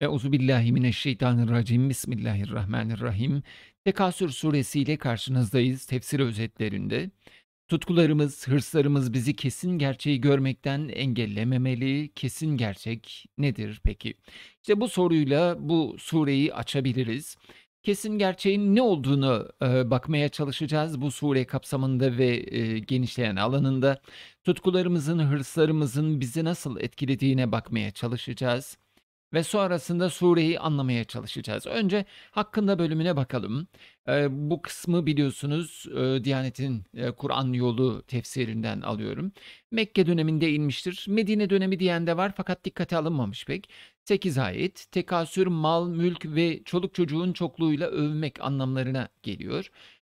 Euzu billahi mineşşeytanirracim. Bismillahirrahmanirrahim. Tekasür suresiyle karşınızdayız tefsir özetlerinde. Tutkularımız, hırslarımız bizi kesin gerçeği görmekten engellememeli. Kesin gerçek nedir peki? İşte bu soruyla bu sureyi açabiliriz. Kesin gerçeğin ne olduğunu e, bakmaya çalışacağız bu sure kapsamında ve e, genişleyen alanında. Tutkularımızın, hırslarımızın bizi nasıl etkilediğine bakmaya çalışacağız ve sonrasında sureyi anlamaya çalışacağız. Önce hakkında bölümüne bakalım. Eee, bu kısmı biliyorsunuz eee, Diyanet'in eee, Kur'an yolu tefsirinden alıyorum. Mekke döneminde inmiştir. Medine dönemi diyen de var fakat dikkate alınmamış pek. 8 ayet tekasür, mal, mülk ve çoluk çocuğun çokluğuyla övmek anlamlarına geliyor.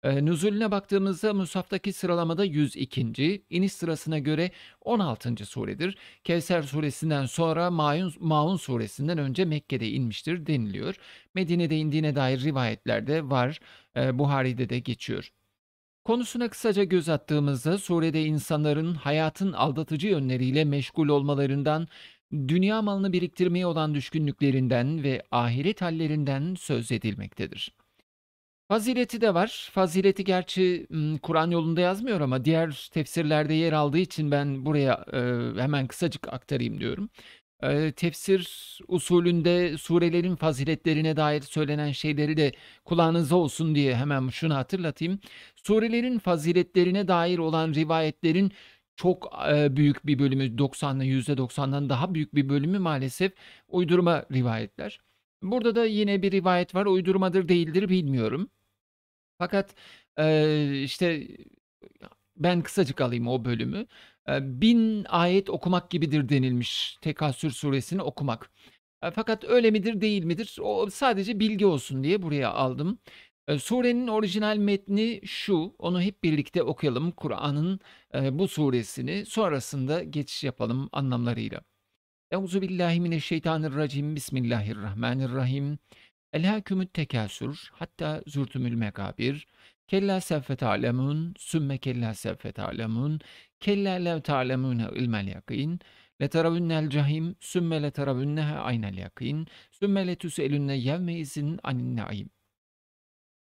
Eee, nüzulüne baktığımızda Musaf'taki sıralamada 102. iniş sırasına göre 16. suredir. Kevser suresinden sonra Maun, Maun suresinden önce Mekke'de inmiştir deniliyor. Medine'de indiğine dair rivayetler de var. Eee, Buhari'de de geçiyor. Konusuna kısaca göz attığımızda surede insanların hayatın aldatıcı yönleriyle meşgul olmalarından, dünya malını biriktirmeye olan düşkünlüklerinden ve ahiret hallerinden söz edilmektedir. Fazileti de var. Fazileti gerçi Kur'an yolunda yazmıyor ama diğer tefsirlerde yer aldığı için ben buraya hemen kısacık aktarayım diyorum. Tefsir usulünde surelerin faziletlerine dair söylenen şeyleri de kulağınıza olsun diye hemen şunu hatırlatayım. Surelerin faziletlerine dair olan rivayetlerin çok büyük bir bölümü 90'la %90'dan daha büyük bir bölümü maalesef uydurma rivayetler. Burada da yine bir rivayet var. Uydurmadır değildir bilmiyorum. Fakat, eee, işte, ben kısacık alayım o bölümü. Eee, 1000 ayet okumak gibidir denilmiş Tekasür suresini okumak. Eee, fakat öyle midir, değil midir? O sadece bilgi olsun diye buraya aldım. Eee, surenin orijinal metni şu, onu hep birlikte okuyalım Kur'an'ın, eee, bu suresini. Sonrasında geçiş yapalım anlamlarıyla. Euzubillahimineşşeytanirracim. Bismillahirrahmanirrahim. Elhâkümüt tekâsür hatta zürtümül mekâbir. Kella sevfe ta'lemun, sümme kella sevfe ta'lemun, kella lev ta'lemûne ilmel yakîn, leteravunnel cahim, sümme leteravunneha aynel yakîn, sümme letüselünne yevme izin anin naim.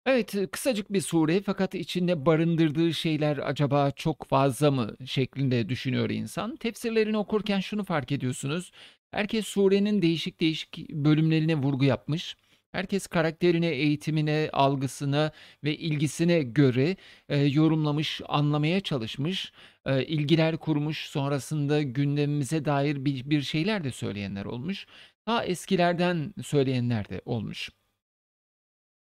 Evet, kısacık bir sure fakat içinde barındırdığı şeyler acaba çok fazla mı şeklinde düşünüyor insan. Tefsirlerini okurken şunu fark ediyorsunuz. Herkes surenin değişik değişik bölümlerine vurgu yapmış. Herkes karakterine, eğitimine, algısına ve ilgisine göre, eee, yorumlamış, anlamaya çalışmış, eee, ilgiler kurmuş, sonrasında gündemimize dair bir bir şeyler de söyleyenler olmuş. Ta eskilerden söyleyenler de olmuş.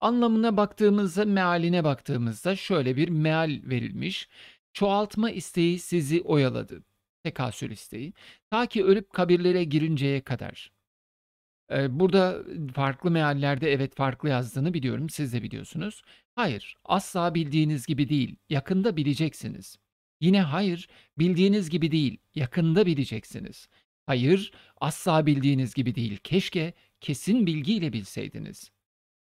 Anlamına baktığımızda, mealine baktığımızda şöyle bir meal verilmiş: "Çoğaltma isteği sizi oyaladı." Tekasül isteği. "Ta ki ölüp kabirlere girinceye kadar." Burada farklı meallerde evet farklı yazdığını biliyorum, siz de biliyorsunuz. Hayır, asla bildiğiniz gibi değil, yakında bileceksiniz. Yine hayır, bildiğiniz gibi değil, yakında bileceksiniz. Hayır, asla bildiğiniz gibi değil, keşke kesin bilgiyle bilseydiniz.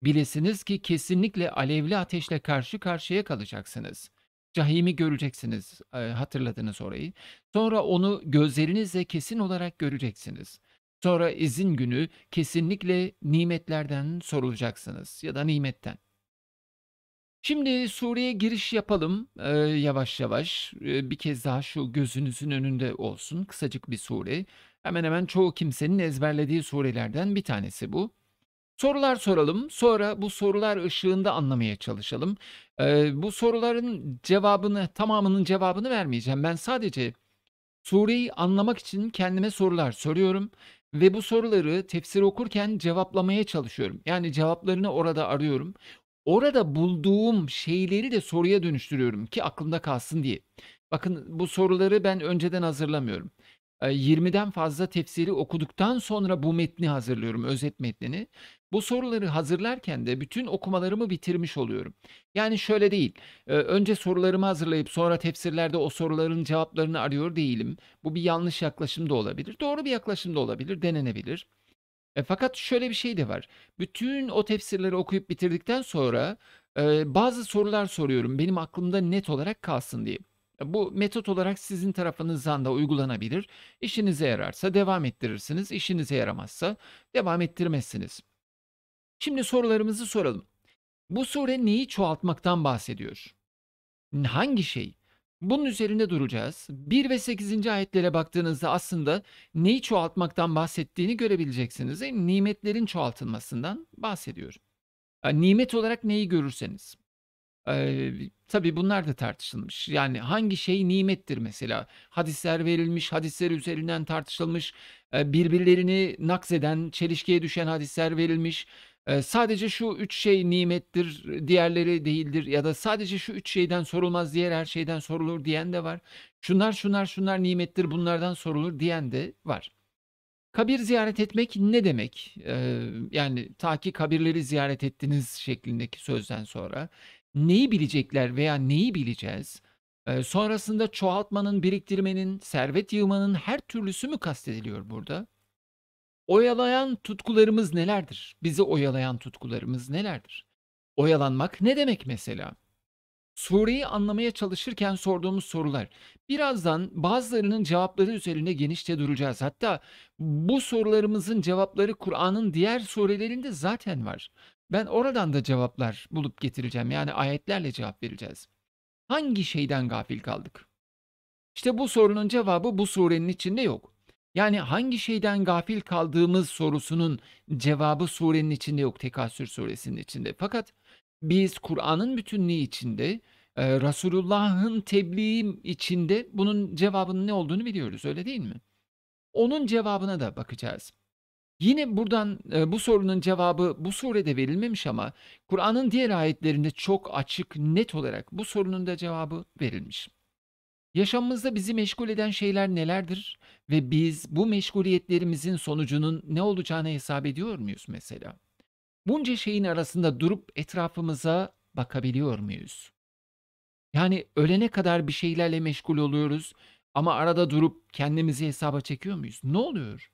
Bilesiniz ki kesinlikle alevli ateşle karşı karşıya kalacaksınız. Cahimi göreceksiniz, hatırladınız orayı. Sonra onu gözlerinizle kesin olarak göreceksiniz. Sonra izin günü kesinlikle nimetlerden sorulacaksınız ya da nimetten. Şimdi sureye giriş yapalım, eee, yavaş yavaş. Eee, bir kez daha şu gözünüzün önünde olsun. Kısacık bir sure. Hemen hemen çoğu kimsenin ezberlediği surelerden bir tanesi bu. Sorular soralım, sonra bu sorular ışığında anlamaya çalışalım. Eee, bu soruların cevabını, tamamının cevabını vermeyeceğim. Ben sadece sureyi anlamak için kendime sorular soruyorum ve bu soruları tefsir okurken cevaplamaya çalışıyorum. Yani cevaplarını orada arıyorum. Orada bulduğum şeyleri de soruya dönüştürüyorum ki aklımda kalsın diye. Bakın bu soruları ben önceden hazırlamıyorum. Eee, 20'den fazla tefsiri okuduktan sonra bu metni hazırlıyorum, özet metnini. Bu soruları hazırlarken de bütün okumalarımı bitirmiş oluyorum. Yani şöyle değil, önce sorularımı hazırlayıp sonra tefsirlerde o soruların cevaplarını arıyor değilim. Bu bir yanlış yaklaşım da olabilir. Doğru bir yaklaşım da olabilir, denenebilir. E, fakat şöyle bir şey de var. Bütün o tefsirleri okuyup bitirdikten sonra, bazı sorular soruyorum benim aklımda net olarak kalsın diye. E, bu metot olarak sizin tarafınızdan da uygulanabilir. İşinize yararsa devam ettirirsiniz, işinize yaramazsa devam ettirmezsiniz. Şimdi sorularımızı soralım. Bu sure neyi çoğaltmaktan bahsediyor? hangi şey? Bunun üzerinde duracağız. 1 ve 8. ayetlere baktığınızda aslında neyi çoğaltmaktan bahsettiğini görebileceksiniz. Yani nimetlerin çoğaltılmasından bahsediyor. Yani nimet olarak neyi görürseniz. Tabii bunlar da tartışılmış. Yani hangi şey nimettir mesela? Hadisler verilmiş, hadisler üzerinden tartışılmış, birbirlerini nakzeden, çelişkiye düşen hadisler verilmiş. Sadece şu üç şey nimettir, diğerleri değildir ya da sadece şu üç şeyden sorulmaz, diğer her şeyden sorulur diyen de var. Şunlar, şunlar, şunlar nimettir, bunlardan sorulur diyen de var. Kabir ziyaret etmek ne demek? Eee, yani ta ki kabirleri ziyaret ettiniz şeklindeki sözden sonra neyi bilecekler veya neyi bileceğiz? Eee, sonrasında çoğaltmanın, biriktirmenin, servet yığmanın her türlüsü mü kastediliyor burada? Oyalayan tutkularımız nelerdir? Bizi oyalayan tutkularımız nelerdir? Oyalanmak ne demek mesela? Sureyi anlamaya çalışırken sorduğumuz sorular. Birazdan bazılarının cevapları üzerine genişçe duracağız. Hatta bu sorularımızın cevapları Kur'an'ın diğer surelerinde zaten var. Ben oradan da cevaplar bulup getireceğim. Yani ayetlerle cevap vereceğiz. Hangi şeyden gafil kaldık? İşte bu sorunun cevabı bu surenin içinde yok. Yani hangi şeyden gafil kaldığımız sorusunun cevabı surenin içinde yok, Tekasür suresinin içinde. Fakat biz Kur'an'ın bütünlüğü içinde, eee, Resulullah'ın tebliği içinde bunun cevabının ne olduğunu biliyoruz, öyle değil mi? Onun cevabına da bakacağız. Yine buradan eee, bu sorunun cevabı bu surede verilmemiş ama Kur'an'ın diğer ayetlerinde çok açık, net olarak bu sorunun da cevabı verilmiş. Yaşamımızda bizi meşgul eden şeyler nelerdir ve biz bu meşguliyetlerimizin sonucunun ne olacağını hesap ediyor muyuz mesela? Bunca şeyin arasında durup etrafımıza bakabiliyor muyuz? Yani ölene kadar bir şeylerle meşgul oluyoruz ama arada durup kendimizi hesaba çekiyor muyuz? Ne oluyor?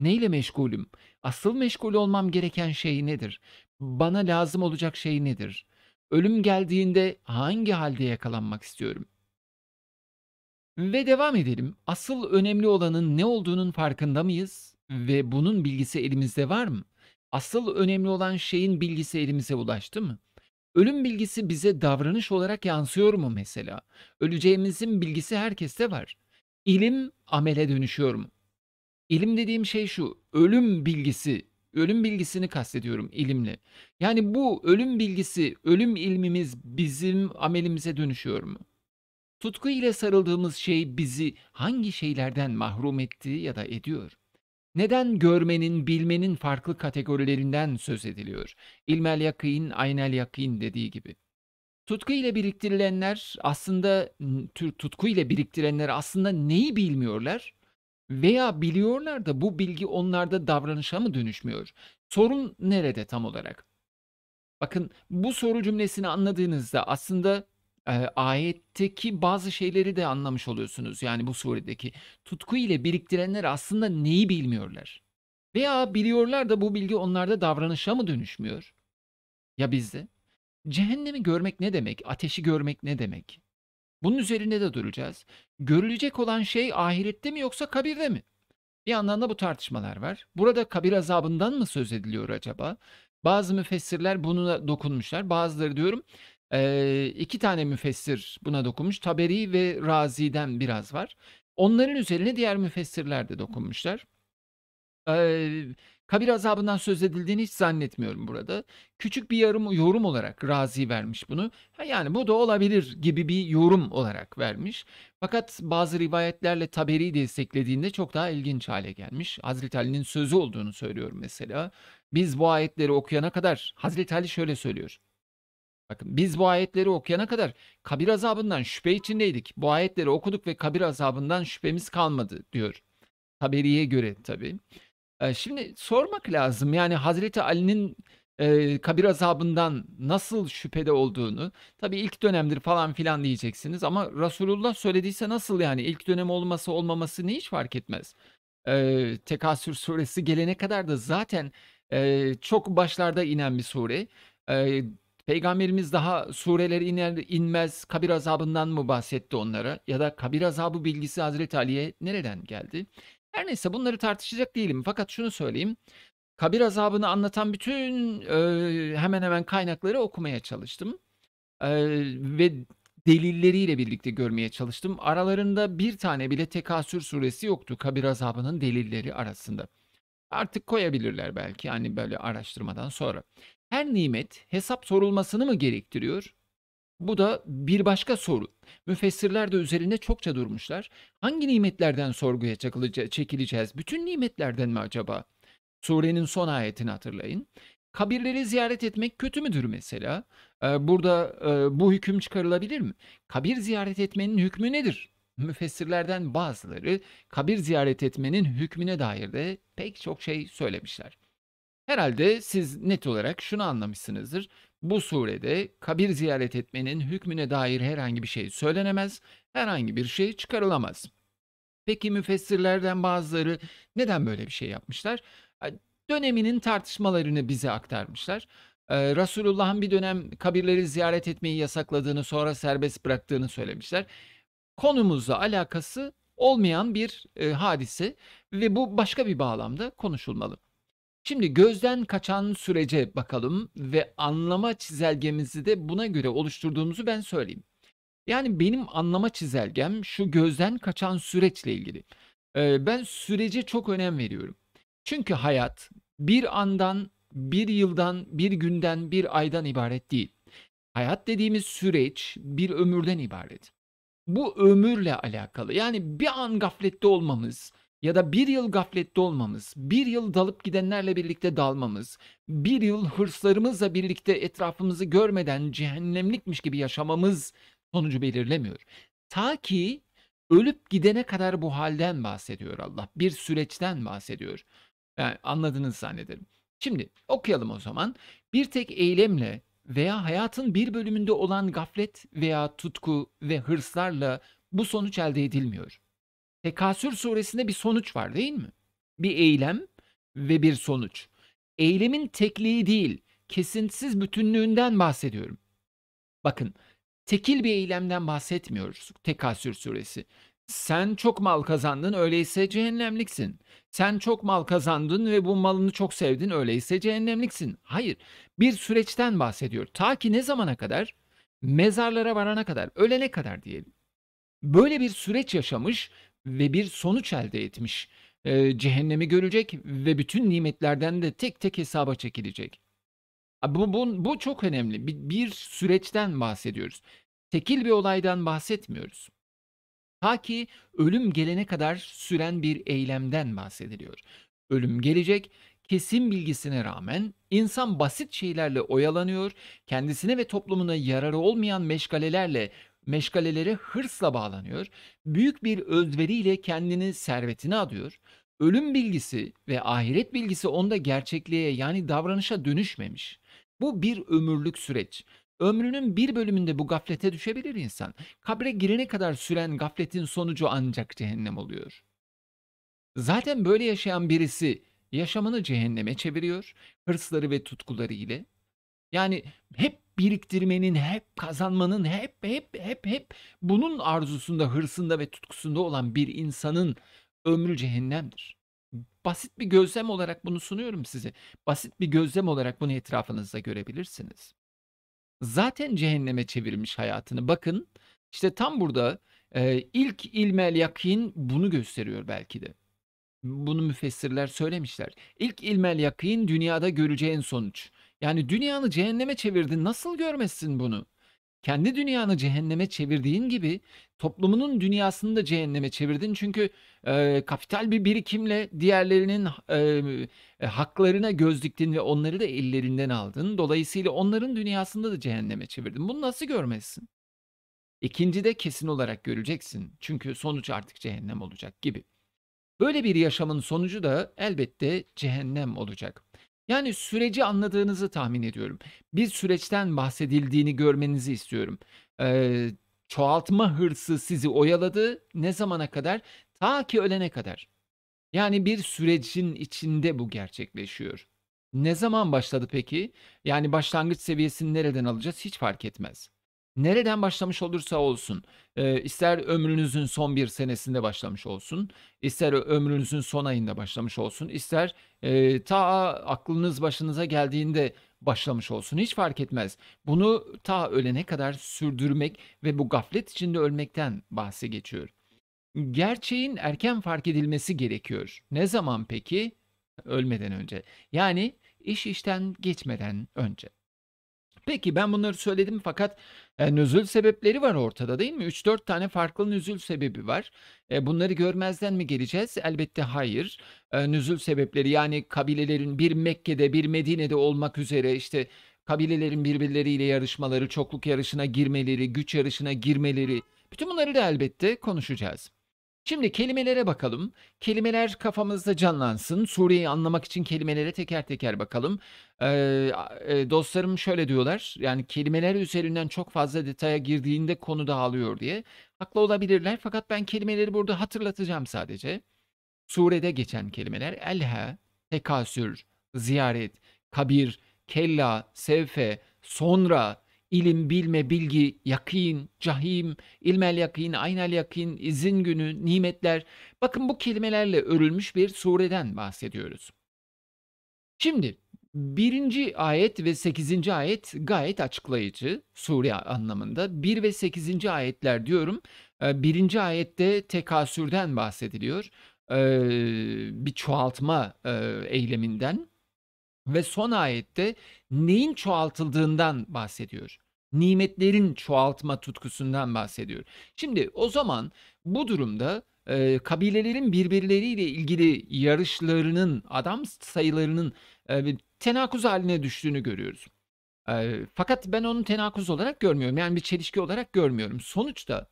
Neyle meşgulüm? Asıl meşgul olmam gereken şey nedir? Bana lazım olacak şey nedir? Ölüm geldiğinde hangi halde yakalanmak istiyorum? Ve devam edelim. Asıl önemli olanın ne olduğunun farkında mıyız ve bunun bilgisi elimizde var mı? Asıl önemli olan şeyin bilgisi elimize ulaştı mı? Ölüm bilgisi bize davranış olarak yansıyor mu mesela? Öleceğimizin bilgisi herkeste var. İlim amele dönüşüyor mu? İlim dediğim şey şu, ölüm bilgisi, ölüm bilgisini kastediyorum ilimle. Yani bu ölüm bilgisi, ölüm ilmimiz bizim amelimize dönüşüyor mu? Tutku ile sarıldığımız şey bizi hangi şeylerden mahrum etti ya da ediyor? Neden görmenin, bilmenin farklı kategorilerinden söz ediliyor? İlmel yakîn, aynel yakîn dediği gibi. Tutku ile biriktirilenler aslında tutku ile biriktirenler aslında neyi bilmiyorlar? Veya biliyorlar da bu bilgi onlarda davranışa mı dönüşmüyor? Sorun nerede tam olarak? Bakın bu soru cümlesini anladığınızda aslında Eee, ayetteki bazı şeyleri de anlamış oluyorsunuz. Yani bu suredeki. Tutku ile biriktirenler aslında neyi bilmiyorlar? Veya biliyorlar da bu bilgi onlarda davranışa mı dönüşmüyor? Ya bizde? Cehennemi görmek ne demek? Ateşi görmek ne demek? Bunun üzerinde de duracağız. Görülecek olan şey ahirette mi yoksa kabirde mi? Bir yandan da bu tartışmalar var. Burada kabir azabından mı söz ediliyor acaba? Bazı müfessirler buna dokunmuşlar. Bazıları diyorum 2 tane müfessir buna dokunmuş. Taberi ve Razi'den biraz var. Onların üzerine diğer müfessirler de dokunmuşlar. Eee, kabir azabından söz edildiğini hiç zannetmiyorum burada. Küçük bir yarım yorum olarak Razi vermiş bunu. Yani bu da olabilir gibi bir yorum olarak vermiş. Fakat bazı rivayetlerle Taberi desteklediğinde çok daha ilginç hale gelmiş. Hazreti Ali'nin sözü olduğunu söylüyorum mesela. Biz bu ayetleri okuyana kadar Hazreti Ali şöyle söylüyor. Bakın biz bu ayetleri okuyana kadar kabir azabından şüphe içindeydik. Bu ayetleri okuduk ve kabir azabından şüphemiz kalmadı diyor. Taberiye göre tabii. Şimdi sormak lazım yani Hazreti Ali'nin e, kabir azabından nasıl şüphede olduğunu tabii ilk dönemdir falan filan diyeceksiniz ama Resulullah söylediyse nasıl yani ilk dönem olması olmaması ne hiç fark etmez. Ee, Tekasür suresi gelene kadar da zaten e, çok başlarda inen bir sure. E, Peygamberimiz daha sureler iner inmez kabir azabından mı bahsetti onlara ya da kabir azabı bilgisi Hazreti Ali'ye nereden geldi? Her neyse bunları tartışacak değilim fakat şunu söyleyeyim. Kabir azabını anlatan bütün e, hemen hemen kaynakları okumaya çalıştım. E, ve delilleriyle birlikte görmeye çalıştım. Aralarında bir tane bile Tekasür suresi yoktu kabir azabının delilleri arasında. Artık koyabilirler belki hani böyle araştırmadan sonra. Her nimet hesap sorulmasını mı gerektiriyor? Bu da bir başka soru. Müfessirler de üzerinde çokça durmuşlar. Hangi nimetlerden sorguya çekileceğiz? Bütün nimetlerden mi acaba? Surenin son ayetini hatırlayın. Kabirleri ziyaret etmek kötü müdür mesela? Ee, burada e, bu hüküm çıkarılabilir mi? Kabir ziyaret etmenin hükmü nedir? Müfessirlerden bazıları kabir ziyaret etmenin hükmüne dair de pek çok şey söylemişler. Herhalde siz net olarak şunu anlamışsınızdır. Bu surede kabir ziyaret etmenin hükmüne dair herhangi bir şey söylenemez, herhangi bir şey çıkarılamaz. Peki müfessirlerden bazıları neden böyle bir şey yapmışlar? Döneminin tartışmalarını bize aktarmışlar. Ee, Resulullah'ın bir dönem kabirleri ziyaret etmeyi yasakladığını sonra serbest bıraktığını söylemişler. Konumuzla alakası olmayan bir e, hadise ve bu başka bir bağlamda konuşulmalı. Şimdi gözden kaçan sürece bakalım ve anlama çizelgemizi de buna göre oluşturduğumuzu ben söyleyeyim. Yani benim anlama çizelgem şu gözden kaçan süreçle ilgili. Ee, ben sürece çok önem veriyorum. Çünkü hayat bir andan, bir yıldan, bir günden, bir aydan ibaret değil. Hayat dediğimiz süreç bir ömürden ibaret. Bu ömürle alakalı. Yani bir an gaflette olmamız, ya da bir yıl gaflette olmamız, bir yıl dalıp gidenlerle birlikte dalmamız, bir yıl hırslarımızla birlikte etrafımızı görmeden cehennemlikmiş gibi yaşamamız sonucu belirlemiyor. Ta ki ölüp gidene kadar bu halden bahsediyor Allah. Bir süreçten bahsediyor. Yani anladınız zannederim. Şimdi okuyalım o zaman. Bir tek eylemle veya hayatın bir bölümünde olan gaflet veya tutku ve hırslarla bu sonuç elde edilmiyor. Tekasür suresinde bir sonuç var değil mi? Bir eylem ve bir sonuç. Eylemin tekliği değil, kesintisiz bütünlüğünden bahsediyorum. Bakın, tekil bir eylemden bahsetmiyoruz Tekasür suresi. Sen çok mal kazandın öyleyse cehennemliksin. Sen çok mal kazandın ve bu malını çok sevdin öyleyse cehennemliksin. Hayır, bir süreçten bahsediyor. Ta ki ne zamana kadar? Mezarlara varana kadar, ölene kadar diyelim. Böyle bir süreç yaşamış ve bir sonuç elde etmiş. Eee, cehennemi görecek ve bütün nimetlerden de tek tek hesaba çekilecek. bu bu bu çok önemli. Bir bir süreçten bahsediyoruz. Tekil bir olaydan bahsetmiyoruz. Ta ki ölüm gelene kadar süren bir eylemden bahsediliyor. Ölüm gelecek, kesin bilgisine rağmen insan basit şeylerle oyalanıyor, kendisine ve toplumuna yararı olmayan meşgalelerle meşgalelere hırsla bağlanıyor, büyük bir özveriyle kendini servetine adıyor. Ölüm bilgisi ve ahiret bilgisi onda gerçekliğe yani davranışa dönüşmemiş. Bu bir ömürlük süreç. Ömrünün bir bölümünde bu gaflete düşebilir insan. Kabre girene kadar süren gafletin sonucu ancak cehennem oluyor. Zaten böyle yaşayan birisi yaşamını cehenneme çeviriyor, hırsları ve tutkuları ile. Yani hep biriktirmenin, hep kazanmanın, hep hep hep hep bunun arzusunda, hırsında ve tutkusunda olan bir insanın ömrü cehennemdir. Basit bir gözlem olarak bunu sunuyorum size. Basit bir gözlem olarak bunu etrafınızda görebilirsiniz. Zaten cehenneme çevirmiş hayatını. Bakın işte tam burada e, ilk ilmel yakin bunu gösteriyor belki de. Bunu müfessirler söylemişler. İlk ilmel yakin dünyada göreceğin sonuç. Yani dünyanı cehenneme çevirdin. Nasıl görmezsin bunu? Kendi dünyanı cehenneme çevirdiğin gibi toplumunun dünyasını da cehenneme çevirdin. Çünkü e, kapital bir birikimle diğerlerinin e, haklarına göz diktin ve onları da ellerinden aldın. Dolayısıyla onların dünyasında da cehenneme çevirdin. Bunu nasıl görmezsin? İkinci de kesin olarak göreceksin. Çünkü sonuç artık cehennem olacak gibi. Böyle bir yaşamın sonucu da elbette cehennem olacak. Yani süreci anladığınızı tahmin ediyorum. Bir süreçten bahsedildiğini görmenizi istiyorum. Eee, çoğaltma hırsı sizi oyaladı. Ne zamana kadar? Ta ki ölene kadar. Yani bir sürecin içinde bu gerçekleşiyor. Ne zaman başladı peki? Yani başlangıç seviyesini nereden alacağız? Hiç fark etmez. Nereden başlamış olursa olsun, ister ömrünüzün son bir senesinde başlamış olsun, ister ömrünüzün son ayında başlamış olsun, ister, ta aklınız başınıza geldiğinde başlamış olsun, hiç fark etmez. Bunu ta ölene kadar sürdürmek ve bu gaflet içinde ölmekten bahsi geçiyor. Gerçeğin erken fark edilmesi gerekiyor. Ne zaman peki? Ölmeden önce. Yani iş işten geçmeden önce. Peki ben bunları söyledim fakat e, nüzul sebepleri var ortada değil mi? 3-4 tane farklı nüzul sebebi var. E, bunları görmezden mi geleceğiz? Elbette hayır. E, nüzul sebepleri yani kabilelerin bir Mekke'de bir Medine'de olmak üzere işte kabilelerin birbirleriyle yarışmaları, çokluk yarışına girmeleri, güç yarışına girmeleri bütün bunları da elbette konuşacağız. Şimdi kelimelere bakalım. Kelimeler kafamızda canlansın. Sureyi anlamak için kelimelere teker teker bakalım. Eee, eee, dostlarım şöyle diyorlar. Yani kelimeler üzerinden çok fazla detaya girdiğinde konu dağılıyor diye. Haklı olabilirler fakat ben kelimeleri burada hatırlatacağım sadece. Surede geçen kelimeler elha, tekasür, ziyaret, kabir, kella, sevfe, sonra, ilim, bilme, bilgi, yakin, cahim, ilmel yakin, aynel yakin, izin günü, nimetler. Bakın bu kelimelerle örülmüş bir sureden bahsediyoruz. Şimdi birinci ayet ve sekizinci ayet gayet açıklayıcı sure anlamında. Bir ve sekizinci ayetler diyorum. Birinci ayette tekasürden bahsediliyor. Bir çoğaltma eyleminden. Ve son ayette neyin çoğaltıldığından bahsediyor. Nimetlerin çoğaltma tutkusundan bahsediyor. Şimdi o zaman bu durumda e, kabilelerin birbirleriyle ilgili yarışlarının, adam sayılarının e, tenakuz haline düştüğünü görüyoruz. E, fakat ben onu tenakuz olarak görmüyorum. Yani bir çelişki olarak görmüyorum. Sonuçta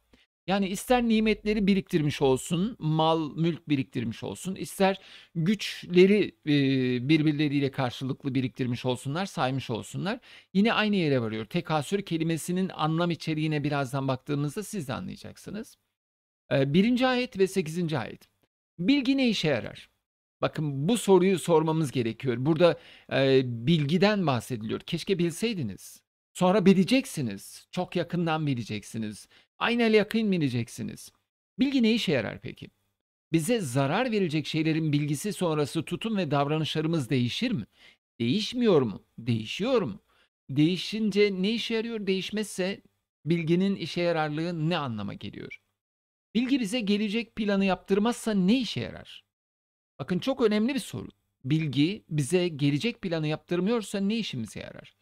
yani ister nimetleri biriktirmiş olsun, mal, mülk biriktirmiş olsun, ister güçleri birbirleriyle karşılıklı biriktirmiş olsunlar, saymış olsunlar. Yine aynı yere varıyor. Tekasür kelimesinin anlam içeriğine birazdan baktığımızda siz de anlayacaksınız. Birinci ayet ve sekizinci ayet. Bilgi ne işe yarar? Bakın bu soruyu sormamız gerekiyor. Burada e, bilgiden bahsediliyor. Keşke bilseydiniz. Sonra bileceksiniz. Çok yakından bileceksiniz. Aynel yakın bileceksiniz. Bilgi ne işe yarar peki? Bize zarar verecek şeylerin bilgisi sonrası tutum ve davranışlarımız değişir mi? Değişmiyor mu? Değişiyor mu? Değişince ne işe yarıyor? Değişmezse bilginin işe yararlığı ne anlama geliyor? Bilgi bize gelecek planı yaptırmazsa ne işe yarar? Bakın çok önemli bir soru. Bilgi bize gelecek planı yaptırmıyorsa ne işimize yarar?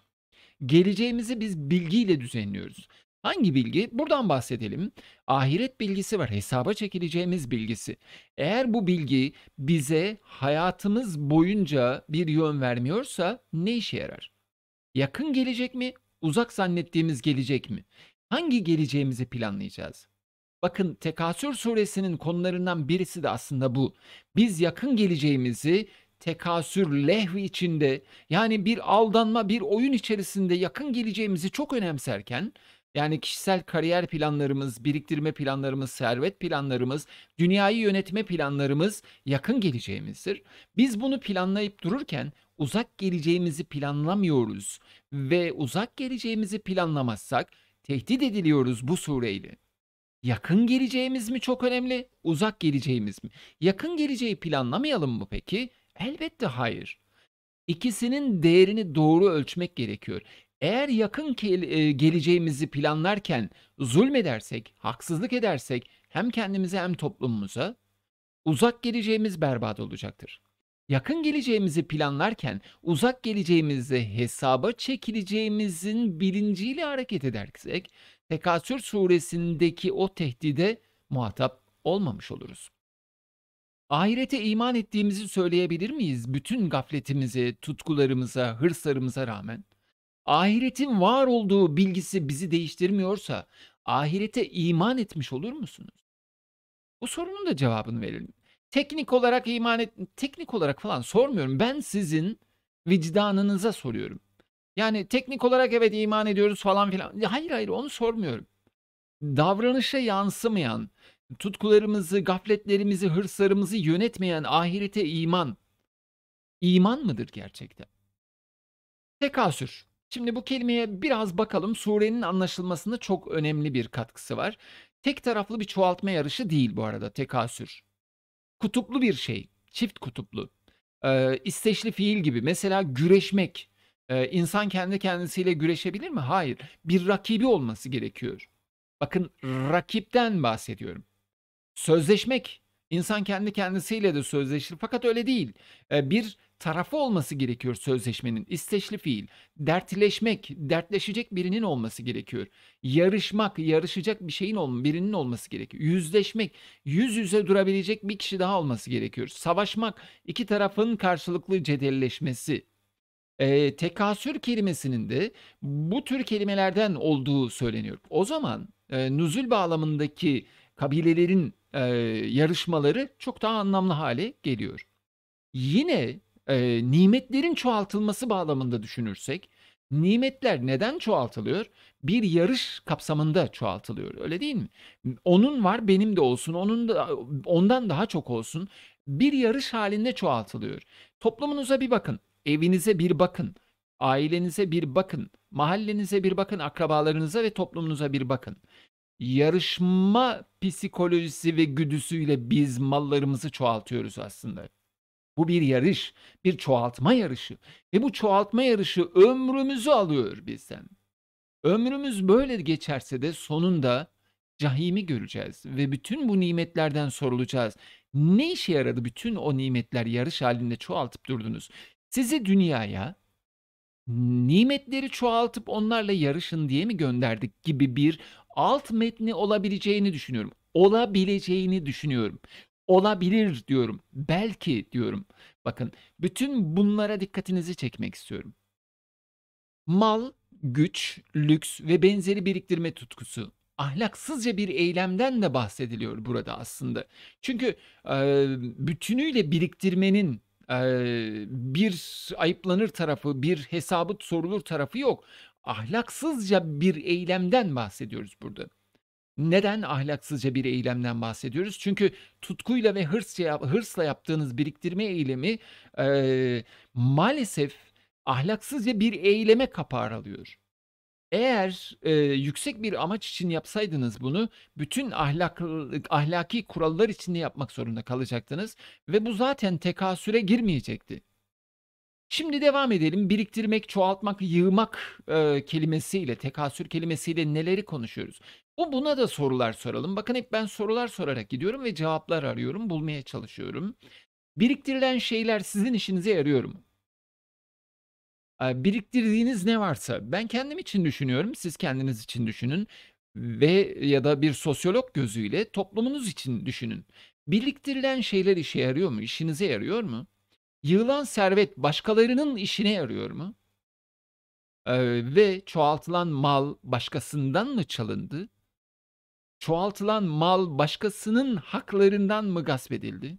Geleceğimizi biz bilgiyle düzenliyoruz. Hangi bilgi? Buradan bahsedelim. Ahiret bilgisi var. Hesaba çekileceğimiz bilgisi. Eğer bu bilgi bize hayatımız boyunca bir yön vermiyorsa ne işe yarar? Yakın gelecek mi? Uzak zannettiğimiz gelecek mi? Hangi geleceğimizi planlayacağız? Bakın Tekasür suresinin konularından birisi de aslında bu. Biz yakın geleceğimizi tekasür lehvi içinde yani bir aldanma bir oyun içerisinde yakın geleceğimizi çok önemserken yani kişisel kariyer planlarımız, biriktirme planlarımız, servet planlarımız, dünyayı yönetme planlarımız yakın geleceğimizdir. Biz bunu planlayıp dururken uzak geleceğimizi planlamıyoruz ve uzak geleceğimizi planlamazsak tehdit ediliyoruz bu sureyle. Yakın geleceğimiz mi çok önemli, uzak geleceğimiz mi? Yakın geleceği planlamayalım mı peki? Elbette hayır. İkisinin değerini doğru ölçmek gerekiyor. Eğer yakın e, geleceğimizi planlarken zulmedersek, haksızlık edersek hem kendimize hem toplumumuza uzak geleceğimiz berbat olacaktır. Yakın geleceğimizi planlarken uzak geleceğimizi hesaba çekileceğimizin bilinciyle hareket edersek Tekasür suresindeki o tehdide muhatap olmamış oluruz. Ahirete iman ettiğimizi söyleyebilir miyiz bütün gafletimize, tutkularımıza, hırslarımıza rağmen? Ahiretin var olduğu bilgisi bizi değiştirmiyorsa ahirete iman etmiş olur musunuz? Bu sorunun da cevabını verelim. Teknik olarak iman et teknik olarak falan sormuyorum. Ben sizin vicdanınıza soruyorum. Yani teknik olarak evet iman ediyoruz falan filan. Hayır hayır onu sormuyorum. Davranışa yansımayan, tutkularımızı, gafletlerimizi, hırslarımızı yönetmeyen ahirete iman, iman mıdır gerçekten? Tekasür. Şimdi bu kelimeye biraz bakalım. Surenin anlaşılmasında çok önemli bir katkısı var. Tek taraflı bir çoğaltma yarışı değil bu arada tekasür. Kutuplu bir şey. Çift kutuplu. Ee, isteşli fiil gibi. Mesela güreşmek. Ee, insan kendi kendisiyle güreşebilir mi? Hayır. Bir rakibi olması gerekiyor. Bakın rakipten bahsediyorum. Sözleşmek. İnsan kendi kendisiyle de sözleşir fakat öyle değil. Ee, bir tarafı olması gerekiyor sözleşmenin. İsteşli fiil. Dertleşmek, dertleşecek birinin olması gerekiyor. Yarışmak, yarışacak bir şeyin olma, birinin olması gerekiyor. Yüzleşmek, yüz yüze durabilecek bir kişi daha olması gerekiyor. Savaşmak, iki tarafın karşılıklı cedelleşmesi. Ee, tekasür kelimesinin de bu tür kelimelerden olduğu söyleniyor. O zaman e, nüzul bağlamındaki kabilelerin e, yarışmaları çok daha anlamlı hale geliyor. Yine e, nimetlerin çoğaltılması bağlamında düşünürsek, nimetler neden çoğaltılıyor? Bir yarış kapsamında çoğaltılıyor, öyle değil mi? Onun var, benim de olsun, onun da ondan daha çok olsun. Bir yarış halinde çoğaltılıyor. Toplumunuza bir bakın, evinize bir bakın, ailenize bir bakın, mahallenize bir bakın, akrabalarınıza ve toplumunuza bir bakın. Yarışma psikolojisi ve güdüsüyle biz mallarımızı çoğaltıyoruz aslında. Bu bir yarış, bir çoğaltma yarışı ve bu çoğaltma yarışı ömrümüzü alıyor bizden. Ömrümüz böyle geçerse de sonunda cahimi göreceğiz ve bütün bu nimetlerden sorulacağız. Ne işe yaradı bütün o nimetler yarış halinde çoğaltıp durdunuz? Sizi dünyaya nimetleri çoğaltıp onlarla yarışın diye mi gönderdik gibi bir alt metni olabileceğini düşünüyorum. Olabileceğini düşünüyorum. Olabilir diyorum. Belki diyorum. Bakın bütün bunlara dikkatinizi çekmek istiyorum. Mal, güç, lüks ve benzeri biriktirme tutkusu ahlaksızca bir eylemden de bahsediliyor burada aslında. Çünkü e, bütünüyle biriktirmenin e, bir ayıplanır tarafı, bir hesabı sorulur tarafı yok. Ahlaksızca bir eylemden bahsediyoruz burada. Neden ahlaksızca bir eylemden bahsediyoruz? Çünkü tutkuyla ve hırsla, hırsla yaptığınız biriktirme eylemi e, maalesef ahlaksızca bir eyleme kapar alıyor. Eğer e, yüksek bir amaç için yapsaydınız bunu, bütün ahlak, ahlaki kurallar içinde yapmak zorunda kalacaktınız ve bu zaten tekasüre girmeyecekti. Şimdi devam edelim. Biriktirmek, çoğaltmak, yığmak e, kelimesiyle, tekasür kelimesiyle neleri konuşuyoruz? Bu buna da sorular soralım. Bakın hep ben sorular sorarak gidiyorum ve cevaplar arıyorum, bulmaya çalışıyorum. Biriktirilen şeyler sizin işinize yarıyor mu? Biriktirdiğiniz ne varsa ben kendim için düşünüyorum, siz kendiniz için düşünün ve ya da bir sosyolog gözüyle toplumunuz için düşünün. Biriktirilen şeyler işe yarıyor mu? İşinize yarıyor mu? Yığılan servet başkalarının işine yarıyor mu? Eee, ve çoğaltılan mal başkasından mı çalındı? Çoğaltılan mal başkasının haklarından mı gasp edildi?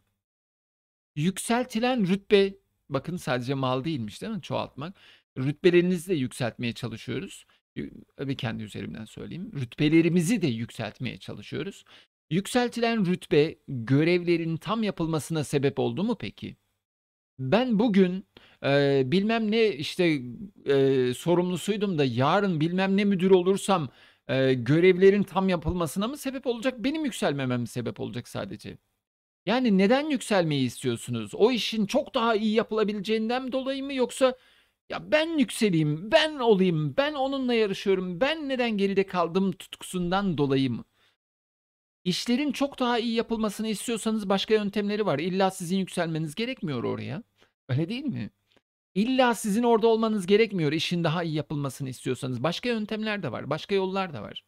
Yükseltilen rütbe, bakın sadece mal değilmiş değil mi çoğaltmak? Rütbelerinizi de yükseltmeye çalışıyoruz. Bir kendi üzerimden söyleyeyim. Rütbelerimizi de yükseltmeye çalışıyoruz. Yükseltilen rütbe görevlerin tam yapılmasına sebep oldu mu peki? Ben bugün, eee, bilmem ne, işte, eee, sorumlusuydum da yarın bilmem ne müdür olursam, eee, görevlerin tam yapılmasına mı sebep olacak, benim yükselmeme mi sebep olacak sadece? Yani neden yükselmeyi istiyorsunuz? O işin çok daha iyi yapılabileceğinden dolayı mı yoksa ya ben yükseleyim, ben olayım, ben onunla yarışıyorum, ben neden geride kaldım tutkusundan dolayı mı? İşlerin çok daha iyi yapılmasını istiyorsanız başka yöntemleri var. İlla sizin yükselmeniz gerekmiyor oraya. Öyle değil mi? İlla sizin orada olmanız gerekmiyor işin daha iyi yapılmasını istiyorsanız. Başka yöntemler de var, başka yollar da var.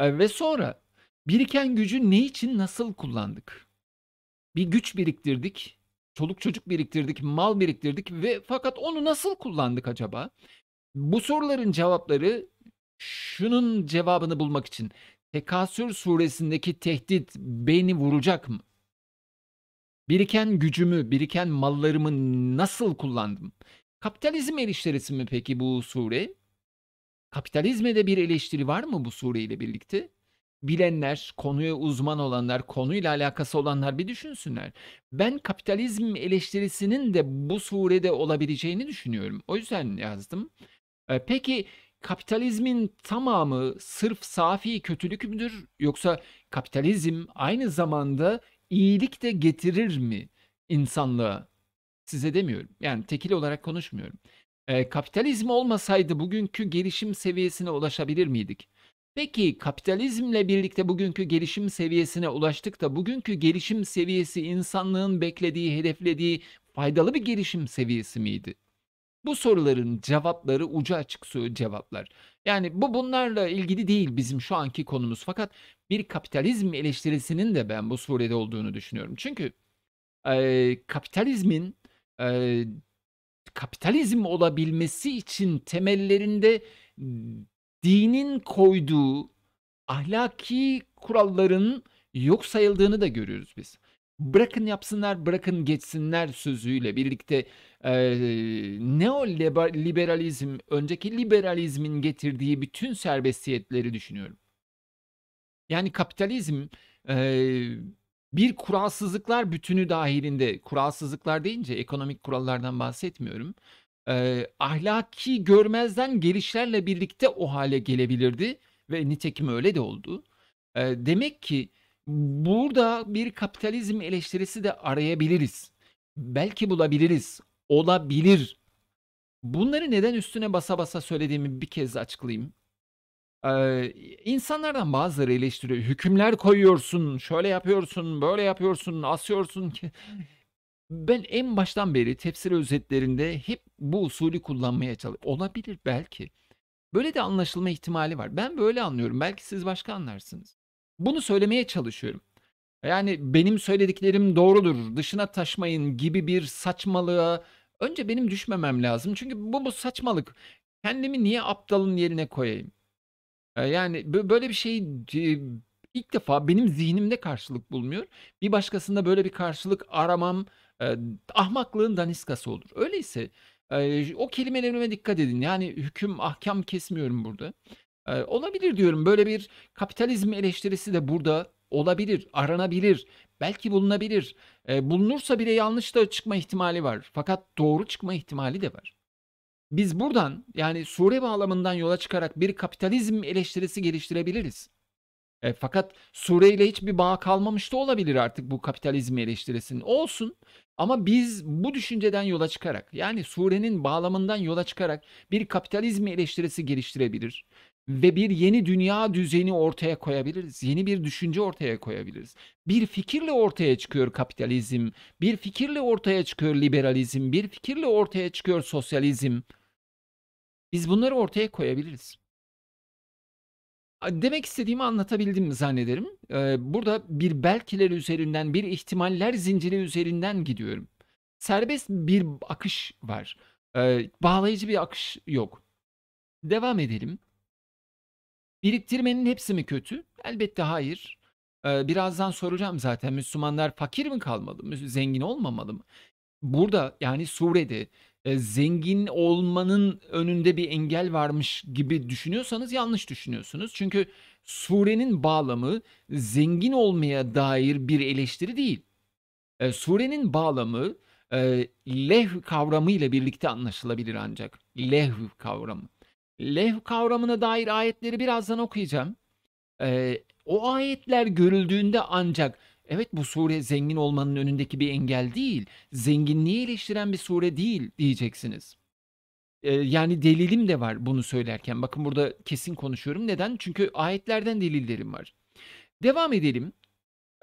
Ve sonra biriken gücü ne için, nasıl kullandık? Bir güç biriktirdik, çoluk çocuk biriktirdik, mal biriktirdik ve fakat onu nasıl kullandık acaba? Bu soruların cevapları şunun cevabını bulmak için Tekasür suresindeki tehdit beni vuracak mı? Biriken gücümü, biriken mallarımı nasıl kullandım? Kapitalizm eleştirisi mi peki bu sure? Kapitalizme de bir eleştiri var mı bu sure ile birlikte? bilenler, konuya uzman olanlar, konuyla alakası olanlar bir düşünsünler. Ben kapitalizm eleştirisinin de bu surede olabileceğini düşünüyorum. O yüzden yazdım. Eee, peki kapitalizmin tamamı sırf safi kötülük müdür yoksa kapitalizm aynı zamanda iyilik de getirir mi insanlığa? Size demiyorum. Yani tekil olarak konuşmuyorum. Eee, kapitalizm olmasaydı bugünkü gelişim seviyesine ulaşabilir miydik? Peki kapitalizmle birlikte bugünkü gelişim seviyesine ulaştık da bugünkü gelişim seviyesi insanlığın beklediği, hedeflediği faydalı bir gelişim seviyesi miydi? Bu soruların cevapları ucu açık su cevaplar. Yani bu bunlarla ilgili değil bizim şu anki konumuz fakat bir kapitalizm eleştirisinin de ben bu surede olduğunu düşünüyorum. Çünkü eee, kapitalizmin eee, kapitalizm olabilmesi için temellerinde dinin koyduğu ahlaki kuralların yok sayıldığını da görüyoruz biz. Bırakın yapsınlar, bırakın geçsinler sözüyle birlikte eee neoliberalizm, önceki liberalizmin getirdiği bütün serbestiyetleri düşünüyorum. Yani kapitalizm eee, bir kuralsızlıklar bütünü dahilinde, kuralsızlıklar deyince ekonomik kurallardan bahsetmiyorum. Eee, ahlaki görmezden gelişlerle birlikte o hale gelebilirdi ve nitekim öyle de oldu. Eee, demek ki burada bir kapitalizm eleştirisi de arayabiliriz. Belki bulabiliriz. Olabilir. Bunları neden üstüne basa basa söylediğimi bir kez açıklayayım. Eee, insanlardan bazıları eleştiriyor. Hükümler koyuyorsun, şöyle yapıyorsun, böyle yapıyorsun, asıyorsun ki. Ben en baştan beri tefsir özetlerinde hep bu usulü kullanmaya çalışıyorum. Olabilir belki. Böyle de anlaşılma ihtimali var. Ben böyle anlıyorum. Belki siz başka anlarsınız. Bunu söylemeye çalışıyorum. Yani benim söylediklerim doğrudur, dışına taşmayın gibi bir saçmalığa önce benim düşmemem lazım. Çünkü bu bu saçmalık. Kendimi niye aptalın yerine koyayım? Yani bö böyle bir şey ilk defa benim zihnimde karşılık bulmuyor. Bir başkasında böyle bir karşılık aramam, ahmaklığın daniskası olur. Öyleyse, o kelimelerime dikkat edin. Yani hüküm, ahkam kesmiyorum burada. Olabilir diyorum. Böyle bir kapitalizm eleştirisi de burada olabilir, aranabilir, belki bulunabilir. Eee, bulunursa bile yanlış da çıkma ihtimali var. Fakat doğru çıkma ihtimali de var. Biz buradan yani sure bağlamından yola çıkarak bir kapitalizm eleştirisi geliştirebiliriz. E, fakat sureyle hiçbir bağ kalmamış da olabilir artık bu kapitalizm eleştirisinin. Olsun ama biz bu düşünceden yola çıkarak yani surenin bağlamından yola çıkarak bir kapitalizm eleştirisi geliştirebilir ve bir yeni dünya düzeni ortaya koyabiliriz. Yeni bir düşünce ortaya koyabiliriz. Bir fikirle ortaya çıkıyor kapitalizm, bir fikirle ortaya çıkıyor liberalizm, bir fikirle ortaya çıkıyor sosyalizm. Biz bunları ortaya koyabiliriz. Demek istediğimi anlatabildim zannederim. Eee, burada bir belkiler üzerinden, bir ihtimaller zinciri üzerinden gidiyorum. Serbest bir akış var. Eee, bağlayıcı bir akış yok. Devam edelim. Biriktirmenin hepsi mi kötü? Elbette hayır. Eee, birazdan soracağım zaten Müslümanlar fakir mi kalmalı, mü zengin olmamalı mı? Burada yani surede, eee, zengin olmanın önünde bir engel varmış gibi düşünüyorsanız yanlış düşünüyorsunuz. Çünkü surenin bağlamı zengin olmaya dair bir eleştiri değil. Eee, surenin bağlamı, eee, lehv kavramı ile birlikte anlaşılabilir ancak. Lehv kavramı. Lehv kavramına dair ayetleri birazdan okuyacağım. Eee, o ayetler görüldüğünde ancak evet bu sure zengin olmanın önündeki bir engel değil, zenginliği eleştiren bir sure değil diyeceksiniz. Eee, yani delilim de var bunu söylerken. Bakın burada kesin konuşuyorum. Neden? Çünkü ayetlerden delillerim var. Devam edelim.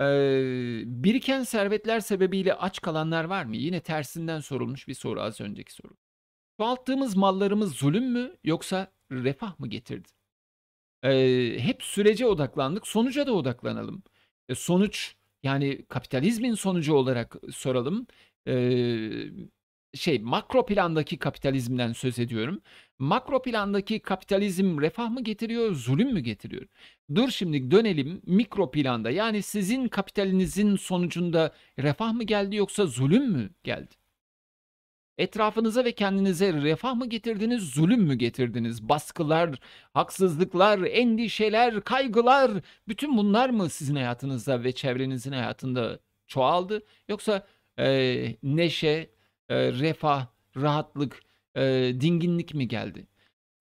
Eee, biriken servetler sebebiyle aç kalanlar var mı? Yine tersinden sorulmuş bir soru az önceki soru. Çoğalttığımız mallarımız zulüm mü yoksa refah mı getirdi? Eee, hep sürece odaklandık, sonuca da odaklanalım. E, sonuç yani kapitalizmin sonucu olarak soralım. Eee, şey makro plandaki kapitalizmden söz ediyorum. Makro plandaki kapitalizm refah mı getiriyor, zulüm mü getiriyor? Dur şimdi dönelim mikro planda. Yani sizin kapitalinizin sonucunda refah mı geldi yoksa zulüm mü geldi? Etrafınıza ve kendinize refah mı getirdiniz, zulüm mü getirdiniz? Baskılar, haksızlıklar, endişeler, kaygılar, bütün bunlar mı sizin hayatınızda ve çevrenizin hayatında çoğaldı? Yoksa e, neşe, e, refah, rahatlık, e, dinginlik mi geldi?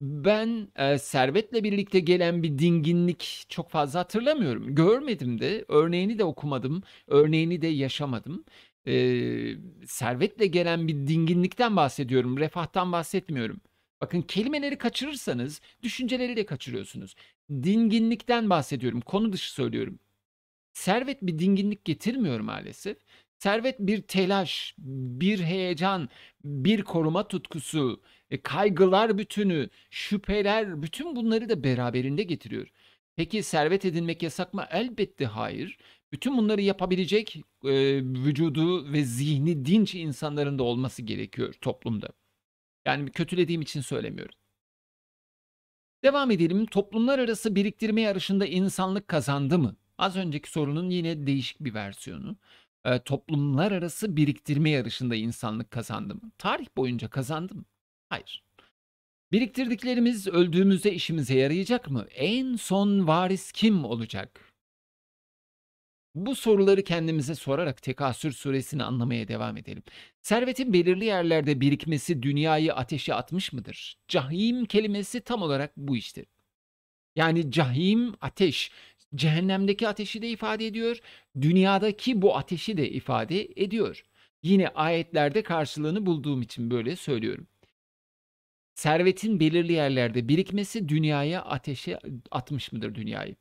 Ben, eee, servetle birlikte gelen bir dinginlik çok fazla hatırlamıyorum. Görmedim de, örneğini de okumadım, örneğini de yaşamadım. Eee, servetle gelen bir dinginlikten bahsediyorum, refahtan bahsetmiyorum. Bakın kelimeleri kaçırırsanız düşünceleri de kaçırıyorsunuz. Dinginlikten bahsediyorum, konu dışı söylüyorum. Servet bir dinginlik getirmiyor maalesef. Servet bir telaş, bir heyecan, bir koruma tutkusu, e, kaygılar bütünü, şüpheler, bütün bunları da beraberinde getiriyor. Peki servet edinmek yasak mı? Elbette hayır. Bütün bunları yapabilecek e, vücudu ve zihni dinç insanların da olması gerekiyor toplumda. Yani kötülediğim için söylemiyorum. Devam edelim. Toplumlar arası biriktirme yarışında insanlık kazandı mı? Az önceki sorunun yine değişik bir versiyonu. E, toplumlar arası biriktirme yarışında insanlık kazandı mı? Tarih boyunca kazandı mı? Hayır. Biriktirdiklerimiz öldüğümüzde işimize yarayacak mı? En son varis kim olacak? Bu soruları kendimize sorarak Tekasür suresini anlamaya devam edelim. Servetin belirli yerlerde birikmesi dünyayı ateşe atmış mıdır? Cahim kelimesi tam olarak bu işte. Yani cahim ateş, cehennemdeki ateşi de ifade ediyor, dünyadaki bu ateşi de ifade ediyor. Yine ayetlerde karşılığını bulduğum için böyle söylüyorum. Servetin belirli yerlerde birikmesi dünyaya ateşe atmış mıdır dünyayı?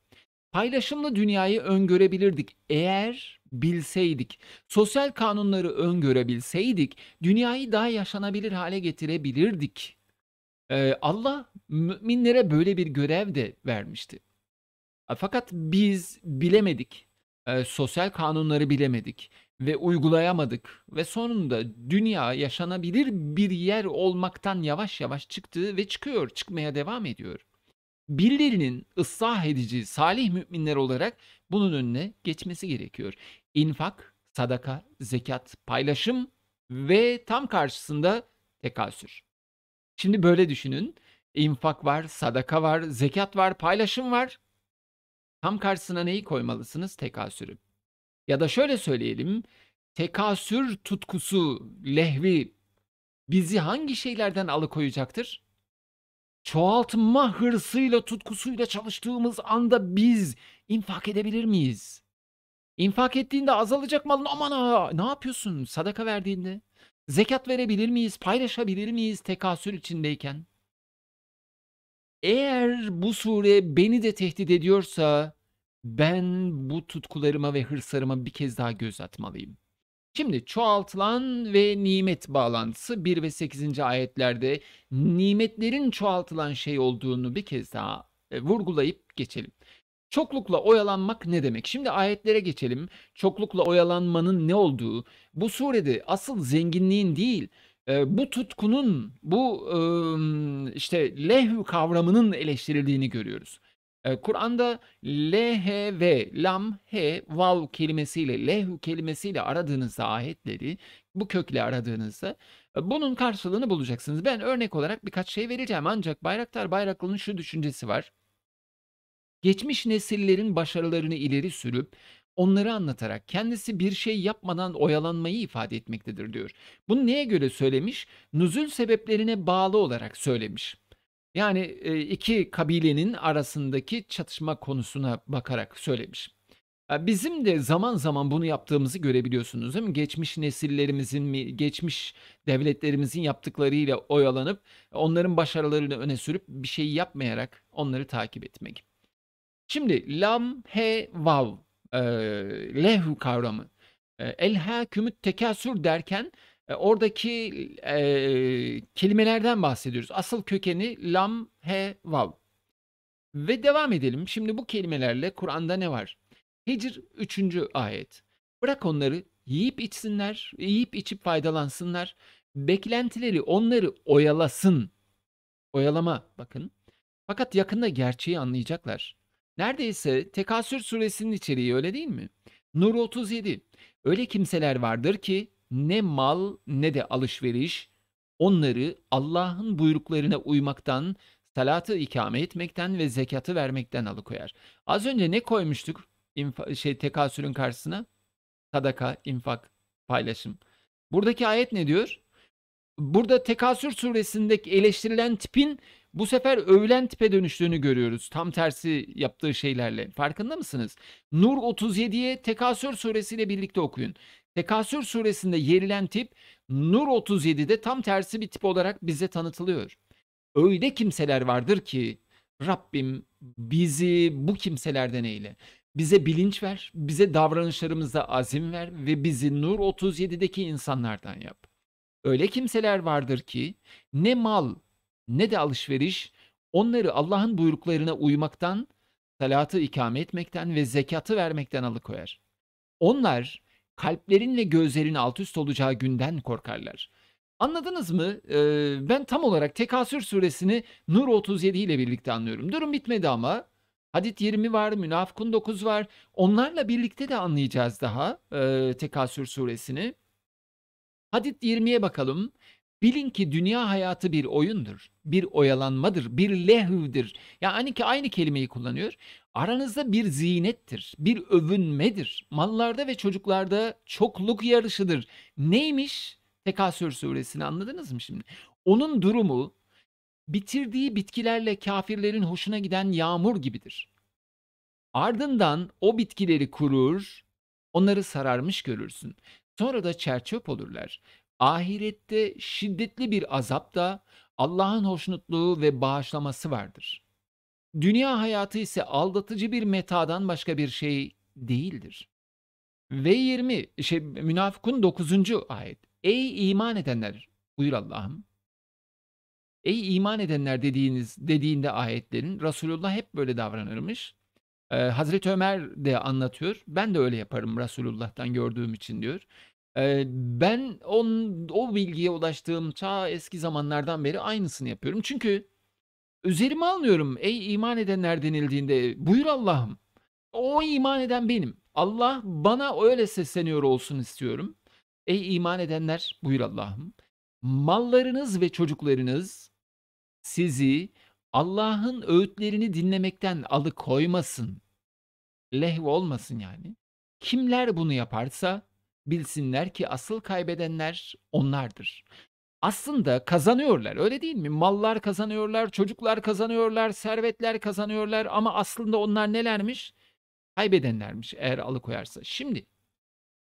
Paylaşımlı dünyayı öngörebilirdik eğer bilseydik. Sosyal kanunları öngörebilseydik dünyayı daha yaşanabilir hale getirebilirdik. Ee, Allah müminlere böyle bir görev de vermişti. Fakat biz bilemedik. Ee, sosyal kanunları bilemedik ve uygulayamadık ve sonunda dünya yaşanabilir bir yer olmaktan yavaş yavaş çıktı ve çıkıyor, çıkmaya devam ediyor. Birilerinin ıslah edici salih müminler olarak bunun önüne geçmesi gerekiyor. İnfak, sadaka, zekat, paylaşım ve tam karşısında tekasür. Şimdi böyle düşünün. İnfak var, sadaka var, zekat var, paylaşım var. Tam karşısına neyi koymalısınız? Tekasürü. Ya da şöyle söyleyelim. Tekasür tutkusu, lehvi bizi hangi şeylerden alıkoyacaktır? Çoğaltma hırsıyla, tutkusuyla çalıştığımız anda biz infak edebilir miyiz? İnfak ettiğinde azalacak malın aman ha ne yapıyorsun sadaka verdiğinde? Zekat verebilir miyiz? Paylaşabilir miyiz tekasür içindeyken? Eğer bu sure beni de tehdit ediyorsa ben bu tutkularıma ve hırslarıma bir kez daha göz atmalıyım. Şimdi çoğaltılan ve nimet bağlantısı 1 ve 8. ayetlerde nimetlerin çoğaltılan şey olduğunu bir kez daha e, vurgulayıp geçelim. Çoklukla oyalanmak ne demek? Şimdi ayetlere geçelim. Çoklukla oyalanmanın ne olduğu, bu surede asıl zenginliğin değil, e, bu tutkunun, bu işte lehü kavramının eleştirildiğini görüyoruz. Kur'an'da LHV, lam, he, vav kelimesiyle, lehu kelimesiyle aradığınızda ayetleri, bu kökle aradığınızda bunun karşılığını bulacaksınız. Ben örnek olarak birkaç şey vereceğim ancak Bayraktar Bayraklı'nın şu düşüncesi var. Geçmiş nesillerin başarılarını ileri sürüp onları anlatarak kendisi bir şey yapmadan oyalanmayı ifade etmektedir diyor. Bunu neye göre söylemiş? Nuzul sebeplerine bağlı olarak söylemiş. Yani iki kabilenin arasındaki çatışma konusuna bakarak söylemiş. Bizim de zaman zaman bunu yaptığımızı görebiliyorsunuz değil mi? Geçmiş nesillerimizin, geçmiş devletlerimizin yaptıklarıyla oyalanıp onların başarılarını öne sürüp bir şey yapmayarak onları takip etmek. Şimdi lam, he, vav, e, lehu kavramı. E, el hakümü tekasür derken e, oradaki e, kelimelerden bahsediyoruz. Asıl kökeni lam, he, vav. Ve devam edelim. Şimdi bu kelimelerle Kur'an'da ne var? Hicr 3. ayet. Bırak onları yiyip içsinler, yiyip içip faydalansınlar. Beklentileri onları oyalasın. Oyalama bakın. Fakat yakında gerçeği anlayacaklar. Neredeyse Tekasür suresinin içeriği öyle değil mi? Nur 37. Öyle kimseler vardır ki ne mal ne de alışveriş onları Allah'ın buyruklarına uymaktan, salatı ikame etmekten ve zekatı vermekten alıkoyar. Az önce ne koymuştuk infa- şey tekasülün karşısına? Sadaka, infak, paylaşım. Buradaki ayet ne diyor? Burada Tekasür suresindeki eleştirilen tipin bu sefer övülen tipe dönüştüğünü görüyoruz. Tam tersi yaptığı şeylerle. Farkında mısınız? Nur 37'ye Tekasür suresiyle birlikte okuyun. Tekasür suresinde yerilen tip Nur 37'de tam tersi bir tip olarak bize tanıtılıyor. Öyle kimseler vardır ki Rabbim bizi bu kimselerden eyle. Bize bilinç ver, bize davranışlarımızda azim ver ve bizi Nur 37'deki insanlardan yap. Öyle kimseler vardır ki ne mal ne de alışveriş onları Allah'ın buyruklarına uymaktan, salatı ikame etmekten ve zekatı vermekten alıkoyar. Onlar kalplerin ve gözlerin alt üst olacağı günden korkarlar. Anladınız mı? Ee, ben tam olarak Tekasür suresini Nur 37 ile birlikte anlıyorum. Durum bitmedi ama. Hadit 20 var, Münafıkun 9 var. Onlarla birlikte de anlayacağız daha e, Tekasür suresini. Hadit 20'ye bakalım. Bilin ki dünya hayatı bir oyundur, bir oyalanmadır, bir lehvdir. Yani aynı kelimeyi kullanıyor. Aranızda bir zinettir, bir övünmedir. Mallarda ve çocuklarda çokluk yarışıdır. Neymiş? Tekasür suresini anladınız mı şimdi? Onun durumu bitirdiği bitkilerle kafirlerin hoşuna giden yağmur gibidir. Ardından o bitkileri kurur, onları sararmış görürsün. Sonra da çerçöp olurlar. Ahirette şiddetli bir azap da Allah'ın hoşnutluğu ve bağışlaması vardır. Dünya hayatı ise aldatıcı bir metadan başka bir şey değildir. Ve 20 şey Münafıkun 9. ayet. Ey iman edenler buyur Allah'ım. Ey iman edenler dediğiniz dediğinde ayetlerin Resulullah hep böyle davranırmış. Ee, Hazreti Ömer de anlatıyor. Ben de öyle yaparım Resulullah'tan gördüğüm için diyor. Ee, ben on, o bilgiye ulaştığım ta eski zamanlardan beri aynısını yapıyorum. Çünkü üzerime almıyorum. Ey iman edenler denildiğinde buyur Allah'ım. O iman eden benim. Allah bana öyle sesleniyor olsun istiyorum. Ey iman edenler buyur Allah'ım. Mallarınız ve çocuklarınız sizi Allah'ın öğütlerini dinlemekten alıkoymasın. Lehv olmasın yani. Kimler bunu yaparsa bilsinler ki asıl kaybedenler onlardır. Aslında kazanıyorlar öyle değil mi? Mallar kazanıyorlar, çocuklar kazanıyorlar, servetler kazanıyorlar ama aslında onlar nelermiş? Kaybedenlermiş eğer alıkoyarsa. Şimdi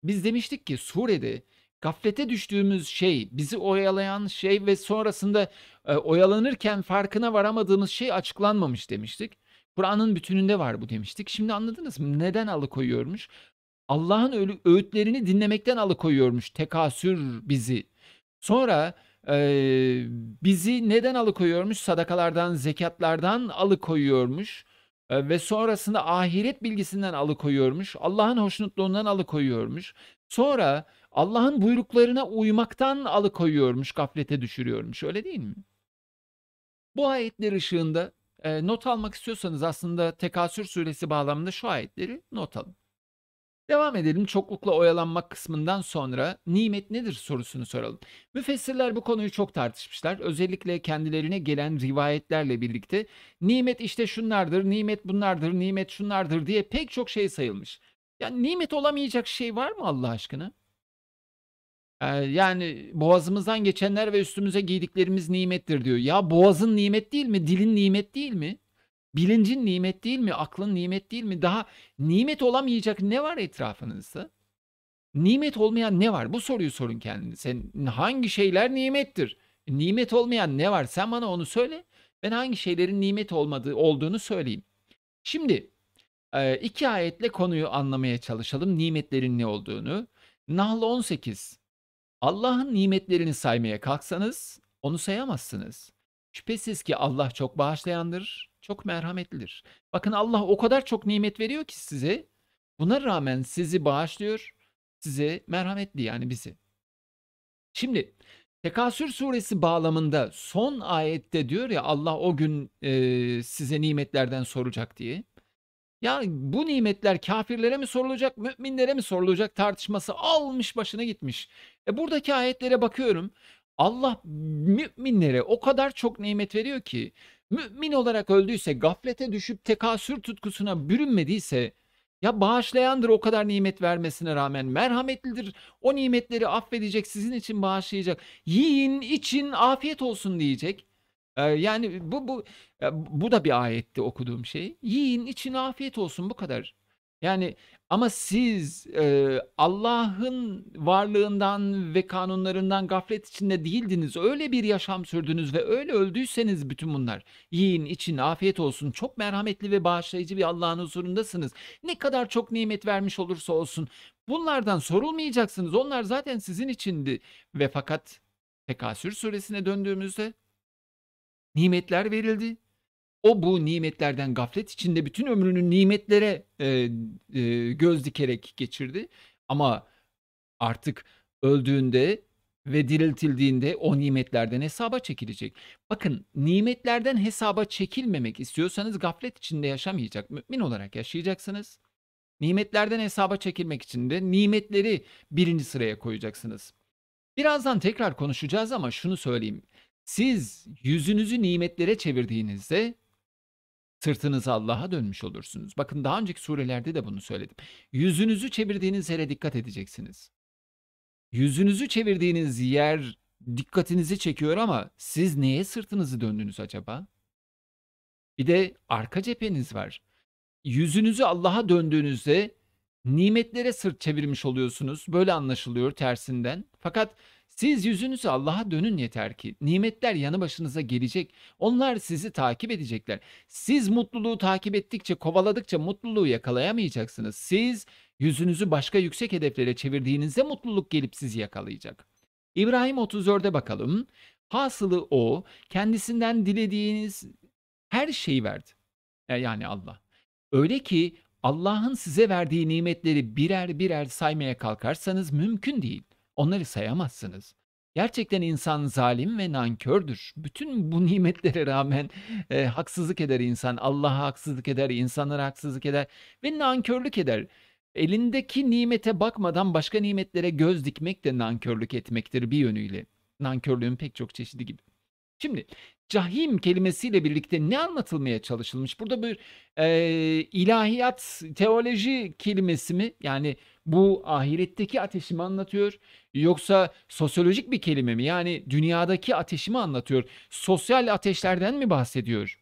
biz demiştik ki surede gaflete düştüğümüz şey, bizi oyalayan şey ve sonrasında e, oyalanırken farkına varamadığımız şey açıklanmamış demiştik. Kur'an'ın bütününde var bu demiştik. Şimdi anladınız mı? Neden alıkoyuyormuş? Allah'ın öğütlerini dinlemekten alıkoyuyormuş. Tekasür bizi. Sonra e, bizi neden alıkoyuyormuş? Sadakalardan, zekatlardan alıkoyuyormuş. E, ve sonrasında ahiret bilgisinden alıkoyuyormuş. Allah'ın hoşnutluğundan alıkoyuyormuş. Sonra Allah'ın buyruklarına uymaktan alıkoyuyormuş, gaflete düşürüyormuş. Öyle değil mi? Bu ayetler ışığında e, not almak istiyorsanız aslında Tekasür suresi bağlamında şu ayetleri not alın. Devam edelim çoklukla oyalanmak kısmından sonra nimet nedir sorusunu soralım. Müfessirler bu konuyu çok tartışmışlar. Özellikle kendilerine gelen rivayetlerle birlikte nimet işte şunlardır, nimet bunlardır, nimet şunlardır diye pek çok şey sayılmış. Yani nimet olamayacak şey var mı Allah aşkına? Ee, yani boğazımızdan geçenler ve üstümüze giydiklerimiz nimettir diyor. Ya boğazın nimet değil mi? Dilin nimet değil mi? Bilincin nimet değil mi? Aklın nimet değil mi? Daha nimet olamayacak ne var etrafınızda? Nimet olmayan ne var? Bu soruyu sorun kendinize. Hangi şeyler nimettir? Nimet olmayan ne var? Sen bana onu söyle. Ben hangi şeylerin nimet olmadığı olduğunu söyleyeyim. Şimdi iki ayetle konuyu anlamaya çalışalım. Nimetlerin ne olduğunu. Nahl 18. Allah'ın nimetlerini saymaya kalksanız onu sayamazsınız. Şüphesiz ki Allah çok bağışlayandır, çok merhametlidir. Bakın Allah o kadar çok nimet veriyor ki size. Buna rağmen sizi bağışlıyor, size merhametli yani bizi. Şimdi Tekasür suresi bağlamında son ayette diyor ya Allah o gün e, size nimetlerden soracak diye. Yani bu nimetler kafirlere mi sorulacak, müminlere mi sorulacak tartışması almış başına gitmiş. E buradaki ayetlere bakıyorum. Allah müminlere o kadar çok nimet veriyor ki mümin olarak öldüyse, gaflete düşüp tekasür tutkusuna bürünmediyse ya bağışlayandır o kadar nimet vermesine rağmen merhametlidir. O nimetleri affedecek, sizin için bağışlayacak. Yiyin, için, afiyet olsun diyecek. Ee, yani bu bu bu da bir ayetti okuduğum şey. Yiyin, için, afiyet olsun bu kadar. Yani ama siz, eee, Allah'ın varlığından ve kanunlarından gaflet içinde değildiniz. Öyle bir yaşam sürdünüz ve öyle öldüyseniz bütün bunlar, yiyin, için, afiyet olsun, çok merhametli ve bağışlayıcı bir Allah'ın huzurundasınız. Ne kadar çok nimet vermiş olursa olsun bunlardan sorulmayacaksınız. Onlar zaten sizin içindi ve fakat Tekasür suresine döndüğümüzde nimetler verildi. O bu nimetlerden gaflet içinde bütün ömrünü nimetlere, eee, eee, göz dikerek geçirdi ama artık öldüğünde ve diriltildiğinde o nimetlerden hesaba çekilecek. Bakın, nimetlerden hesaba çekilmemek istiyorsanız gaflet içinde yaşamayacak, mümin olarak yaşayacaksınız. Nimetlerden hesaba çekilmek için de nimetleri birinci sıraya koyacaksınız. Birazdan tekrar konuşacağız ama şunu söyleyeyim. Siz yüzünüzü nimetlere çevirdiğinizde Sırtınızı Allah'a dönmüş olursunuz. Bakın daha önceki surelerde de bunu söyledim. Yüzünüzü çevirdiğiniz yere dikkat edeceksiniz. Yüzünüzü çevirdiğiniz yer dikkatinizi çekiyor ama siz neye sırtınızı döndünüz acaba? Bir de arka cepheniz var. Yüzünüzü Allah'a döndüğünüzde nimetlere sırt çevirmiş oluyorsunuz. Böyle anlaşılıyor tersinden. Fakat siz yüzünüzü Allah'a dönün yeter ki. Nimetler yanı başınıza gelecek. Onlar sizi takip edecekler. Siz mutluluğu takip ettikçe, kovaladıkça mutluluğu yakalayamayacaksınız. Siz yüzünüzü başka yüksek hedeflere çevirdiğinizde mutluluk gelip sizi yakalayacak. İbrahim 34'e bakalım. Hasılı o, kendisinden dilediğiniz her şeyi verdi. E, yani Allah. Öyle ki Allah'ın size verdiği nimetleri birer birer saymaya kalkarsanız mümkün değil. Onları sayamazsınız. Gerçekten insan zalim ve nankördür. Bütün bu nimetlere rağmen e, haksızlık eder insan. Allah'a haksızlık eder, insanlara haksızlık eder ve nankörlük eder. Elindeki nimete bakmadan başka nimetlere göz dikmek de nankörlük etmektir bir yönüyle. Nankörlüğün pek çok çeşidi gibi. Şimdi cahim kelimesiyle birlikte ne anlatılmaya çalışılmış? Burada bir e, ilahiyat, teoloji kelimesi mi? Yani bu ahiretteki ateşi mi anlatıyor? Yoksa sosyolojik bir kelime mi? Yani dünyadaki ateşi mi anlatıyor? Sosyal ateşlerden mi bahsediyor?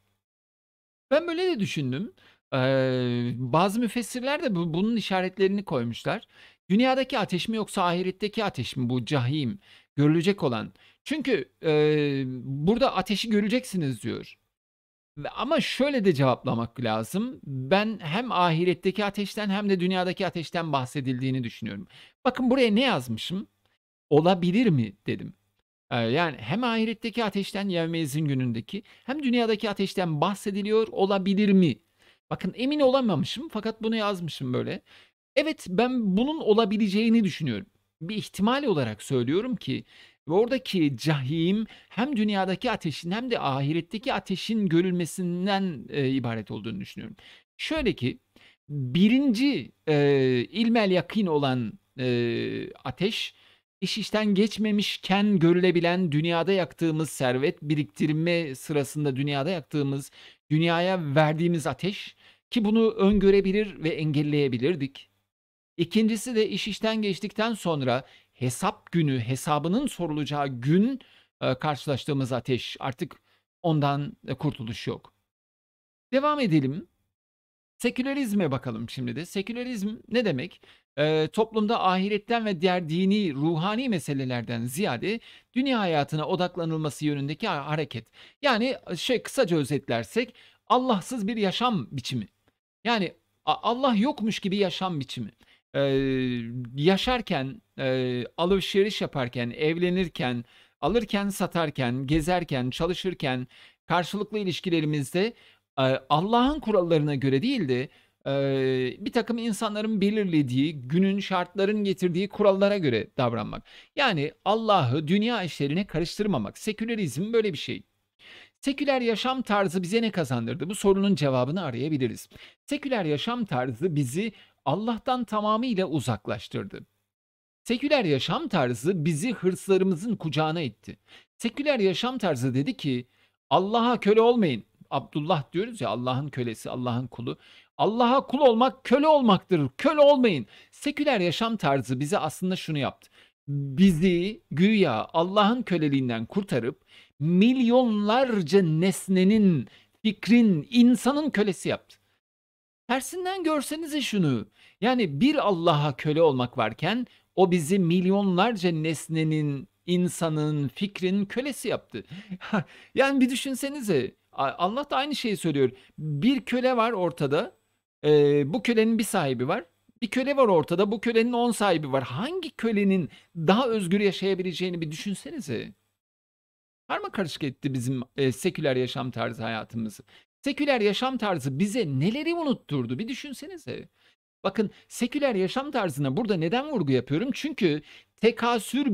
Ben böyle de düşündüm. Eee, bazı müfessirler de bu bunun işaretlerini koymuşlar. Dünyadaki ateş mi yoksa ahiretteki ateş mi bu cahim, görülecek olan? Çünkü, eee, burada ateşi göreceksiniz diyor. Ama şöyle de cevaplamak lazım. Ben hem ahiretteki ateşten hem de dünyadaki ateşten bahsedildiğini düşünüyorum. Bakın buraya ne yazmışım? Olabilir mi dedim. Eee, yani hem ahiretteki ateşten Yevmeyez'in günündeki hem dünyadaki ateşten bahsediliyor olabilir mi? Bakın emin olamamışım fakat bunu yazmışım böyle. Evet ben bunun olabileceğini düşünüyorum. Bir ihtimal olarak söylüyorum ki oradaki cahim hem dünyadaki ateşin hem de ahiretteki ateşin görülmesinden e, ibaret olduğunu düşünüyorum. Şöyle ki birinci e, ilmel yakin olan e, ateş iş işten geçmemişken görülebilen dünyada yaktığımız servet biriktirme sırasında dünyada yaktığımız dünyaya verdiğimiz ateş ki bunu öngörebilir ve engelleyebilirdik. İkincisi de iş işten geçtikten sonra hesap günü, hesabının sorulacağı gün e, karşılaştığımız ateş. Artık ondan e, kurtuluş yok. Devam edelim. Sekülerizme bakalım şimdi de. Sekülerizm ne demek? Ee, toplumda ahiretten ve diğer dini, ruhani meselelerden ziyade dünya hayatına odaklanılması yönündeki hareket. Yani şey kısaca özetlersek Allahsız bir yaşam biçimi. Yani Allah yokmuş gibi yaşam biçimi. Eee, yaşarken, eee, alışveriş yaparken, evlenirken, alırken, satarken, gezerken, çalışırken, karşılıklı ilişkilerimizde, eee, Allah'ın kurallarına göre değil de, eee, takım insanların belirlediği, günün, şartların getirdiği kurallara göre davranmak. Yani Allah'ı dünya işlerine karıştırmamak. Sekülerizm böyle bir şey. Seküler yaşam tarzı bize ne kazandırdı? Bu sorunun cevabını arayabiliriz. Seküler yaşam tarzı bizi Allah'tan tamamıyla uzaklaştırdı. Seküler yaşam tarzı bizi hırslarımızın kucağına itti. Seküler yaşam tarzı dedi ki Allah'a köle olmayın. Abdullah diyoruz ya Allah'ın kölesi, Allah'ın kulu. Allah'a kul olmak köle olmaktır. Köle olmayın. Seküler yaşam tarzı bize aslında şunu yaptı. Bizi güya Allah'ın köleliğinden kurtarıp milyonlarca nesnenin, fikrin, insanın kölesi yaptı. Tersinden görsenize şunu. Yani bir Allah'a köle olmak varken o bizi milyonlarca nesnenin, insanın, fikrin kölesi yaptı. yani bir düşünsenize. Allah da aynı şeyi söylüyor. Bir köle var ortada. Ee, bu kölenin bir sahibi var. Bir köle var ortada. Bu kölenin on sahibi var. Hangi kölenin daha özgür yaşayabileceğini bir düşünsenize. Karma karışık etti bizim e, seküler yaşam tarzı hayatımızı. Seküler yaşam tarzı bize neleri unutturdu bir düşünsenize. Bakın seküler yaşam tarzına burada neden vurgu yapıyorum? Çünkü tekasür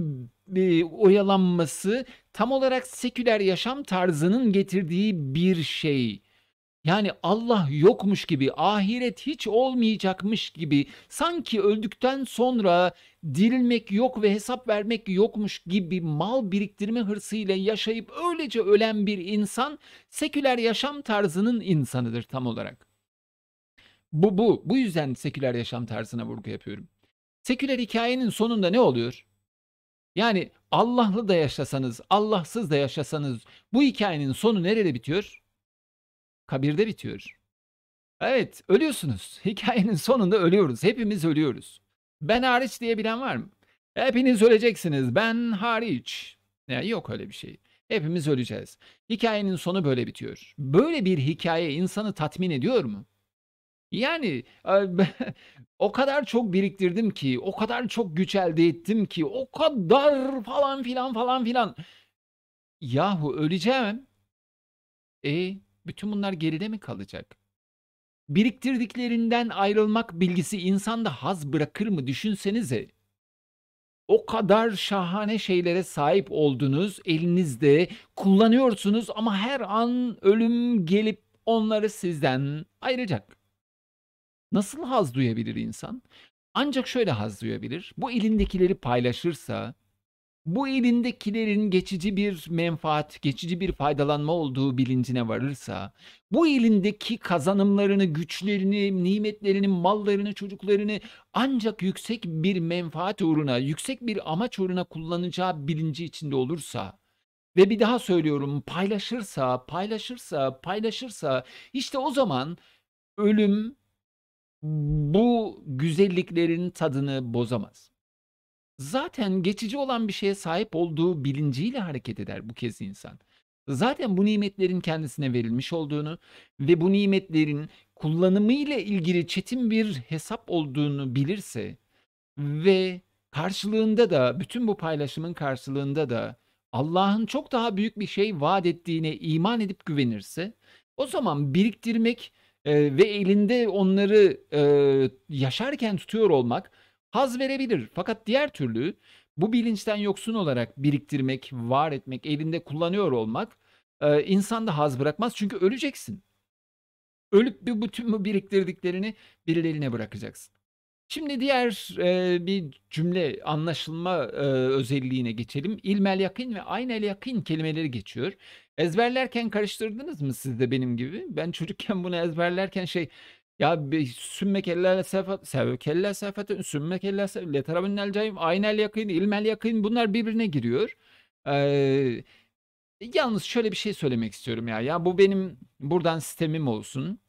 e, oyalanması tam olarak seküler yaşam tarzının getirdiği bir şey. Yani Allah yokmuş gibi, ahiret hiç olmayacakmış gibi, sanki öldükten sonra dirilmek yok ve hesap vermek yokmuş gibi mal biriktirme hırsıyla yaşayıp öylece ölen bir insan seküler yaşam tarzının insanıdır tam olarak. Bu bu bu yüzden seküler yaşam tarzına vurgu yapıyorum. Seküler hikayenin sonunda ne oluyor? Yani Allah'lı da yaşasanız, Allahsız da yaşasanız bu hikayenin sonu nerede bitiyor? Kabirde bitiyor. Evet, ölüyorsunuz. Hikayenin sonunda ölüyoruz. Hepimiz ölüyoruz. Ben hariç diyebilen var mı? Hepiniz öleceksiniz. Ben hariç. Yani yok öyle bir şey. Hepimiz öleceğiz. Hikayenin sonu böyle bitiyor. Böyle bir hikaye insanı tatmin ediyor mu? Yani o kadar çok biriktirdim ki, o kadar çok güç elde ettim ki, o kadar falan filan falan filan. Yahu öleceğim. E bütün bunlar geride mi kalacak? Biriktirdiklerinden ayrılmak bilgisi insanda haz bırakır mı düşünsenize. O kadar şahane şeylere sahip oldunuz, elinizde kullanıyorsunuz ama her an ölüm gelip onları sizden ayıracak. Nasıl haz duyabilir insan? Ancak şöyle haz duyabilir. Bu elindekileri paylaşırsa, bu elindekilerin geçici bir menfaat, geçici bir faydalanma olduğu bilincine varırsa, bu elindeki kazanımlarını, güçlerini, nimetlerini, mallarını, çocuklarını ancak yüksek bir menfaat uğruna, yüksek bir amaç uğruna kullanacağı bilinci içinde olursa ve bir daha söylüyorum paylaşırsa, paylaşırsa, paylaşırsa işte o zaman ölüm bu güzelliklerin tadını bozamaz. Zaten geçici olan bir şeye sahip olduğu bilinciyle hareket eder bu kez insan. Zaten bu nimetlerin kendisine verilmiş olduğunu ve bu nimetlerin kullanımı ile ilgili çetin bir hesap olduğunu bilirse ve karşılığında da bütün bu paylaşımın karşılığında da Allah'ın çok daha büyük bir şey vaat ettiğine iman edip güvenirse o zaman biriktirmek e, ve elinde onları e, yaşarken tutuyor olmak haz verebilir. Fakat diğer türlü bu bilinçten yoksun olarak biriktirmek, var etmek, elinde kullanıyor olmak e, insanda haz bırakmaz. Çünkü öleceksin. Ölüp bir bütün bu biriktirdiklerini birilerine bırakacaksın. Şimdi diğer e, bir cümle anlaşılma e, özelliğine geçelim. İlmel yakın ve aynel yakın kelimeleri geçiyor. Ezberlerken karıştırdınız mı siz de benim gibi? Ben çocukken bunu ezberlerken şey ya bir sümme kelle sefat sev kelle sefat sümme kelle sefat letarabünnel cayim aynel yakın ilmel yakın bunlar birbirine giriyor. Ee, yalnız şöyle bir şey söylemek istiyorum ya. Ya bu benim buradan sistemim olsun.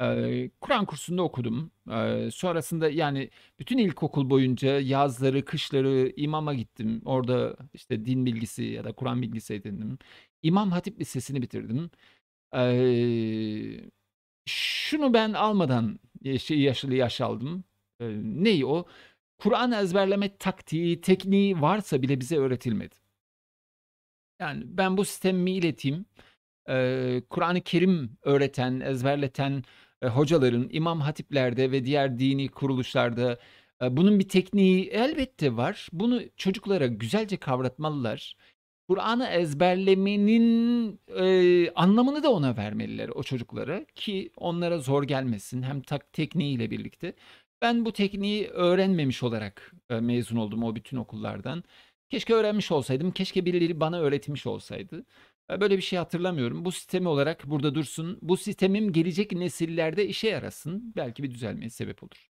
Eee, Kur'an kursunda okudum. Eee, sonrasında, yani, bütün ilkokul boyunca yazları, kışları imama gittim. Orada, işte, din bilgisi ya da Kur'an bilgisi edindim. İmam Hatip Lisesi'ni bitirdim. Eee, şunu ben almadan, eee, şey yaşlı yaş aldım. Eee, neyi o? Kur'an ezberleme taktiği, tekniği varsa bile bize öğretilmedi. Yani, ben bu sistemimi ileteyim. Eee, Kur'an-ı Kerim öğreten, ezberleten e, hocaların, imam hatiplerde ve diğer dini kuruluşlarda e, bunun bir tekniği elbette var. Bunu çocuklara güzelce kavratmalılar. Kur'an'ı ezberlemenin e, anlamını da ona vermeliler o çocuklara ki onlara zor gelmesin hem tak tekniğiyle birlikte. Ben bu tekniği öğrenmemiş olarak, eee, mezun oldum o bütün okullardan. Keşke öğrenmiş olsaydım, keşke birileri bana öğretmiş olsaydı. Eee, böyle bir şey hatırlamıyorum. Bu sistemi olarak burada dursun. Bu sistemim gelecek nesillerde işe yarasın. Belki bir düzelmeye sebep olur.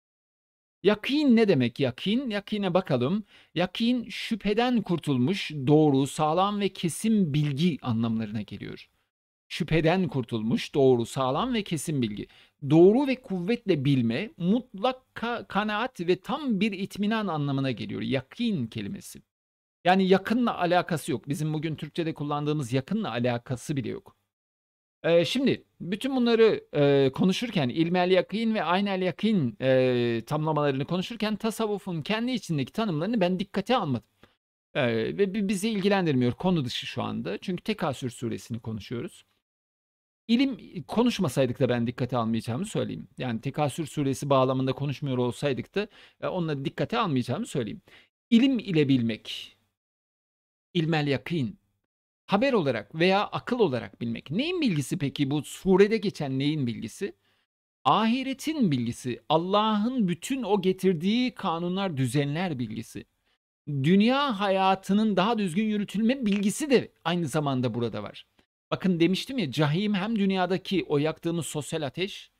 Yakîn ne demek yakîn? Yakîne bakalım. Yakîn şüpheden kurtulmuş, doğru, sağlam ve kesin bilgi anlamlarına geliyor. Şüpheden kurtulmuş, doğru, sağlam ve kesin bilgi. Doğru ve kuvvetle bilme, mutlak ka kanaat ve tam bir itminan anlamına geliyor yakîn kelimesi. Yani yakınla alakası yok. Bizim bugün Türkçede kullandığımız yakınla alakası bile yok. Eee, şimdi bütün bunları, eee, konuşurken ilmel yakîn ve aynel yakîn, eee, tamlamalarını konuşurken tasavvufun kendi içindeki tanımlarını ben dikkate almadım. Eee, ve bi bizi ilgilendirmiyor. Konu dışı şu anda. Çünkü Tekasür suresini konuşuyoruz. İlim konuşmasaydık da ben dikkate almayacağımı söyleyeyim. Yani Tekasür suresi bağlamında konuşmuyor olsaydık da, eee, onları dikkate almayacağımı söyleyeyim. İlim ile bilmek, ilmel yakîn, haber olarak veya akıl olarak bilmek. Neyin bilgisi peki bu surede geçen neyin bilgisi? Ahiretin bilgisi, Allah'ın bütün o getirdiği kanunlar, düzenler bilgisi. Dünya hayatının daha düzgün yürütülme bilgisi de aynı zamanda burada var. Bakın demiştim ya cahim hem dünyadaki o yaktığımız sosyal ateş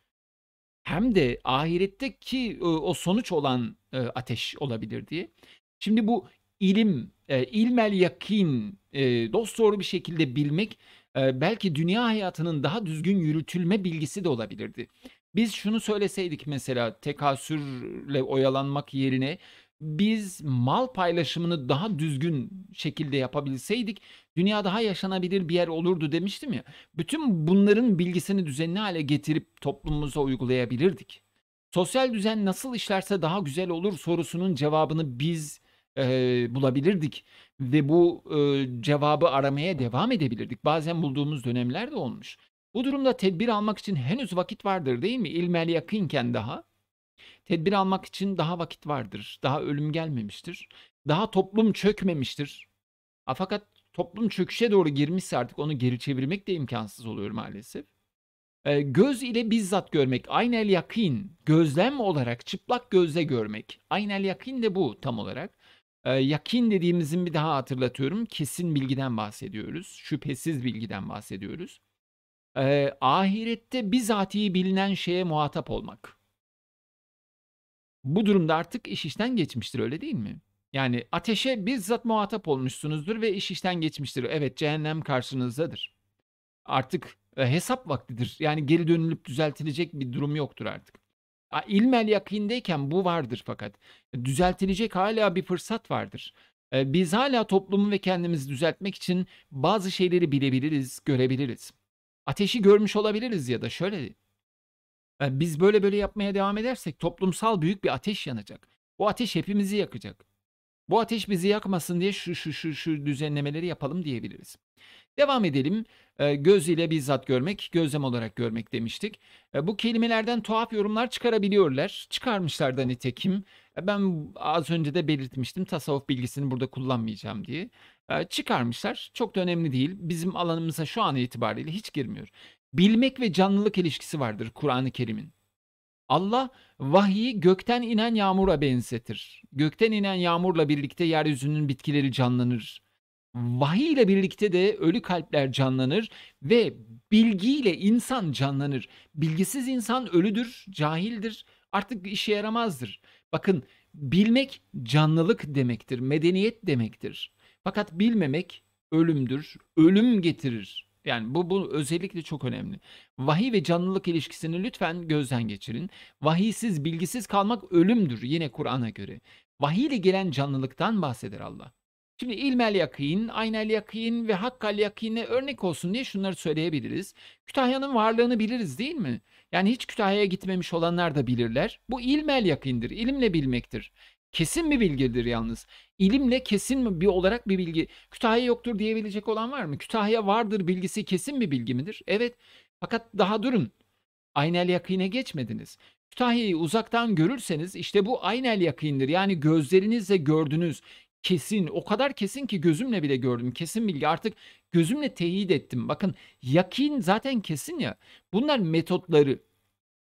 hem de ahiretteki, o sonuç olan, ateş olabilir diye. Şimdi bu ilim, eee, ilmel yakîn, eee, dosdoğru bir şekilde bilmek, eee, belki dünya hayatının daha düzgün yürütülme bilgisi de olabilirdi. Biz şunu söyleseydik mesela tekasürle oyalanmak yerine biz mal paylaşımını daha düzgün şekilde yapabilseydik dünya daha yaşanabilir bir yer olurdu demiştim ya. Bütün bunların bilgisini düzenli hale getirip toplumumuza uygulayabilirdik. Sosyal düzen nasıl işlerse daha güzel olur sorusunun cevabını biz, eee, bulabilirdik ve bu, ııı, cevabı aramaya devam edebilirdik. Bazen bulduğumuz dönemler de olmuş. Bu durumda tedbir almak için henüz vakit vardır değil mi? İlmel yakînken daha. Tedbir almak için daha vakit vardır. Daha ölüm gelmemiştir. Daha toplum çökmemiştir. Fakat toplum çöküşe doğru girmişse artık onu geri çevirmek de imkânsız oluyor maalesef. Eee, göz ile bizzat görmek, aynel yakîn, gözlem olarak çıplak gözle görmek. Aynel yakîn de bu tam olarak. Eee, yakîn dediğimizin bir daha hatırlatıyorum, kesin bilgiden bahsediyoruz, şüphesiz bilgiden bahsediyoruz. Eee, ahirette bizatihi bilinen şeye muhatap olmak. Bu durumda artık iş işten geçmiştir, öyle değil mi? Yani ateşe bizzat muhatap olmuşsunuzdur ve iş işten geçmiştir. Evet, cehennem karşınızdadır. Artık, hesap vaktidir. Yani geri dönülüp düzeltilecek bir durum yoktur artık. İlmel yakîndeyken bu vardır fakat. Düzeltilecek hâlâ bir fırsat vardır. Eee, biz hâlâ toplumu ve kendimizi düzeltmek için bazı şeyleri bilebiliriz, görebiliriz. Ateşi görmüş olabiliriz ya da şöyle eee, biz böyle böyle yapmaya devam edersek toplumsal büyük bir ateş yanacak. Bu ateş hepimizi yakacak. Bu ateş bizi yakmasın diye şu, şu, şu, şu düzenlemeleri yapalım diyebiliriz. Devam edelim. Eee, göz ile bizzat görmek, gözlem olarak görmek demiştik. Eee, bu kelimelerden tuhaf yorumlar çıkarabiliyorlar. Çıkarmışlar da nitekim. Eee, ben az önce de belirtmiştim tasavvuf bilgisini burada kullanmayacağım diye. Çıkarmışlar. Çok da önemli değil. Bizim alanımıza şu an itibariyle hiç girmiyor. Bilmek ve canlılık ilişkisi vardır Kur'an-ı Kerim'in. Allah vahyi gökten inen yağmura benzetir. Gökten inen yağmurla birlikte yeryüzünün bitkileri canlanır. Vahiy ile birlikte de ölü kalpler canlanır ve bilgiyle insan canlanır. Bilgisiz insan ölüdür, cahildir, artık işe yaramazdır. Bakın bilmek canlılık demektir, medeniyet demektir. Fakat bilmemek ölümdür, ölüm getirir. Yani bu bu özellikle çok önemli. Vahiy ve canlılık ilişkisini lütfen gözden geçirin. Vahiysiz, bilgisiz kalmak ölümdür yine Kur'an'a göre. Vahiy ile gelen canlılıktan bahseder Allah. Şimdi ilmel yakîn, aynel yakîn ve hakkal yakîne örnek olsun diye şunları söyleyebiliriz. Kütahya'nın varlığını biliriz değil mi? Yani hiç Kütahya'ya gitmemiş olanlar da bilirler. Bu ilmel yakîndir, ilimle bilmektir. Kesin bir bilgidir yalnız. İlimle kesin bir olarak bir bilgi. Kütahya yoktur diyebilecek olan var mı? Kütahya vardır bilgisi kesin bir bilgi midir? Evet. Fakat daha durun. Aynel yakîne geçmediniz. Kütahya'yı uzaktan görürseniz işte bu aynel yakîndir. Yani gözlerinizle gördünüz. Kesin, o kadar kesin ki gözümle bile gördüm. Kesin bilgi. Artık gözümle teyit ettim. Bakın yakîn zaten kesin ya. Bunlar metotları.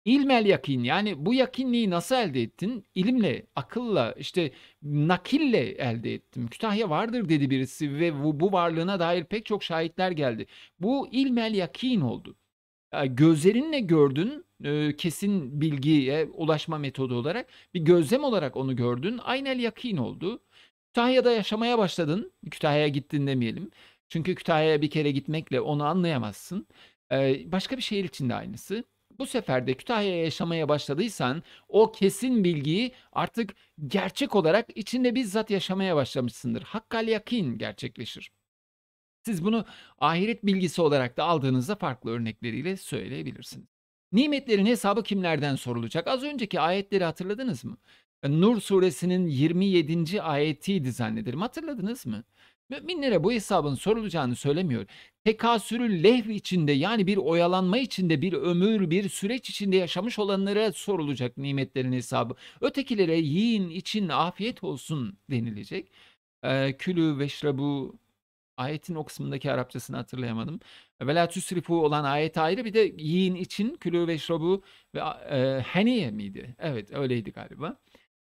İlmel yakin yani bu yakinliği nasıl elde ettin? İlimle, akılla, işte nakille elde ettim. Kütahya vardır dedi birisi ve bu, bu varlığına dair pek çok şahitler geldi. Bu ilmel yakin oldu. Gözlerinle gördün, kesin bilgiye ulaşma metodu olarak bir gözlem olarak onu gördün. Aynel yakin oldu. Kütahya'da yaşamaya başladın. Kütahya'ya gittin demeyelim. Çünkü Kütahya'ya bir kere gitmekle onu anlayamazsın. başka bir şehir için de aynısı. Bu sefer de Kütahya'ya yaşamaya başladıysan o kesin bilgiyi artık gerçek olarak içinde bizzat yaşamaya başlamışsındır. Hakkal yakin gerçekleşir. Siz bunu ahiret bilgisi olarak da aldığınızda farklı örnekleriyle söyleyebilirsiniz. Nimetlerin hesabı kimlerden sorulacak? Az önceki ayetleri hatırladınız mı? Nur suresinin 27. ayetiydi zannederim. Hatırladınız mı? Müminlere bu hesabın sorulacağını söylemiyor. Tekasürü lehv içinde yani bir oyalanma içinde bir ömür bir süreç içinde yaşamış olanlara sorulacak nimetlerin hesabı. Ötekilere yiyin için afiyet olsun denilecek. Ee, külü veşrebu ayetin o kısmındaki Arapçasını hatırlayamadım. Ve la tüsrifu olan ayet ayrı bir de yiyin için külü veşrebu ve e, heniye miydi? Evet öyleydi galiba.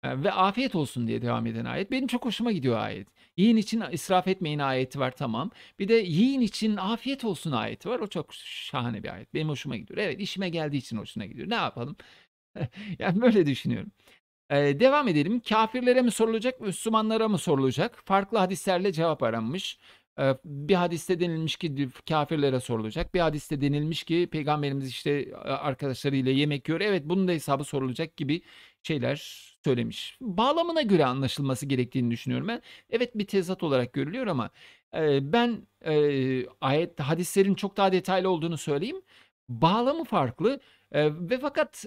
Ve afiyet olsun diye devam eden ayet. Benim çok hoşuma gidiyor ayet. Yiyin için israf etmeyin ayeti var tamam. Bir de yiyin için afiyet olsun ayeti var. O çok şahane bir ayet. Benim hoşuma gidiyor. Evet işime geldiği için hoşuna gidiyor. Ne yapalım? yani böyle düşünüyorum. Ee, devam edelim. Kafirlere mi sorulacak, Müslümanlara mı sorulacak? Farklı hadislerle cevap aranmış. Ee, bir hadiste denilmiş ki kafirlere sorulacak. Bir hadiste denilmiş ki peygamberimiz işte arkadaşlarıyla yemek yiyor. Evet bunun da hesabı sorulacak gibi şeyler söylemiş. Bağlamına göre anlaşılması gerektiğini düşünüyorum ben. Evet bir tezat olarak görülüyor ama e, ben e, ayet hadislerin çok daha detaylı olduğunu söyleyeyim. Bağlamı farklı e, ve fakat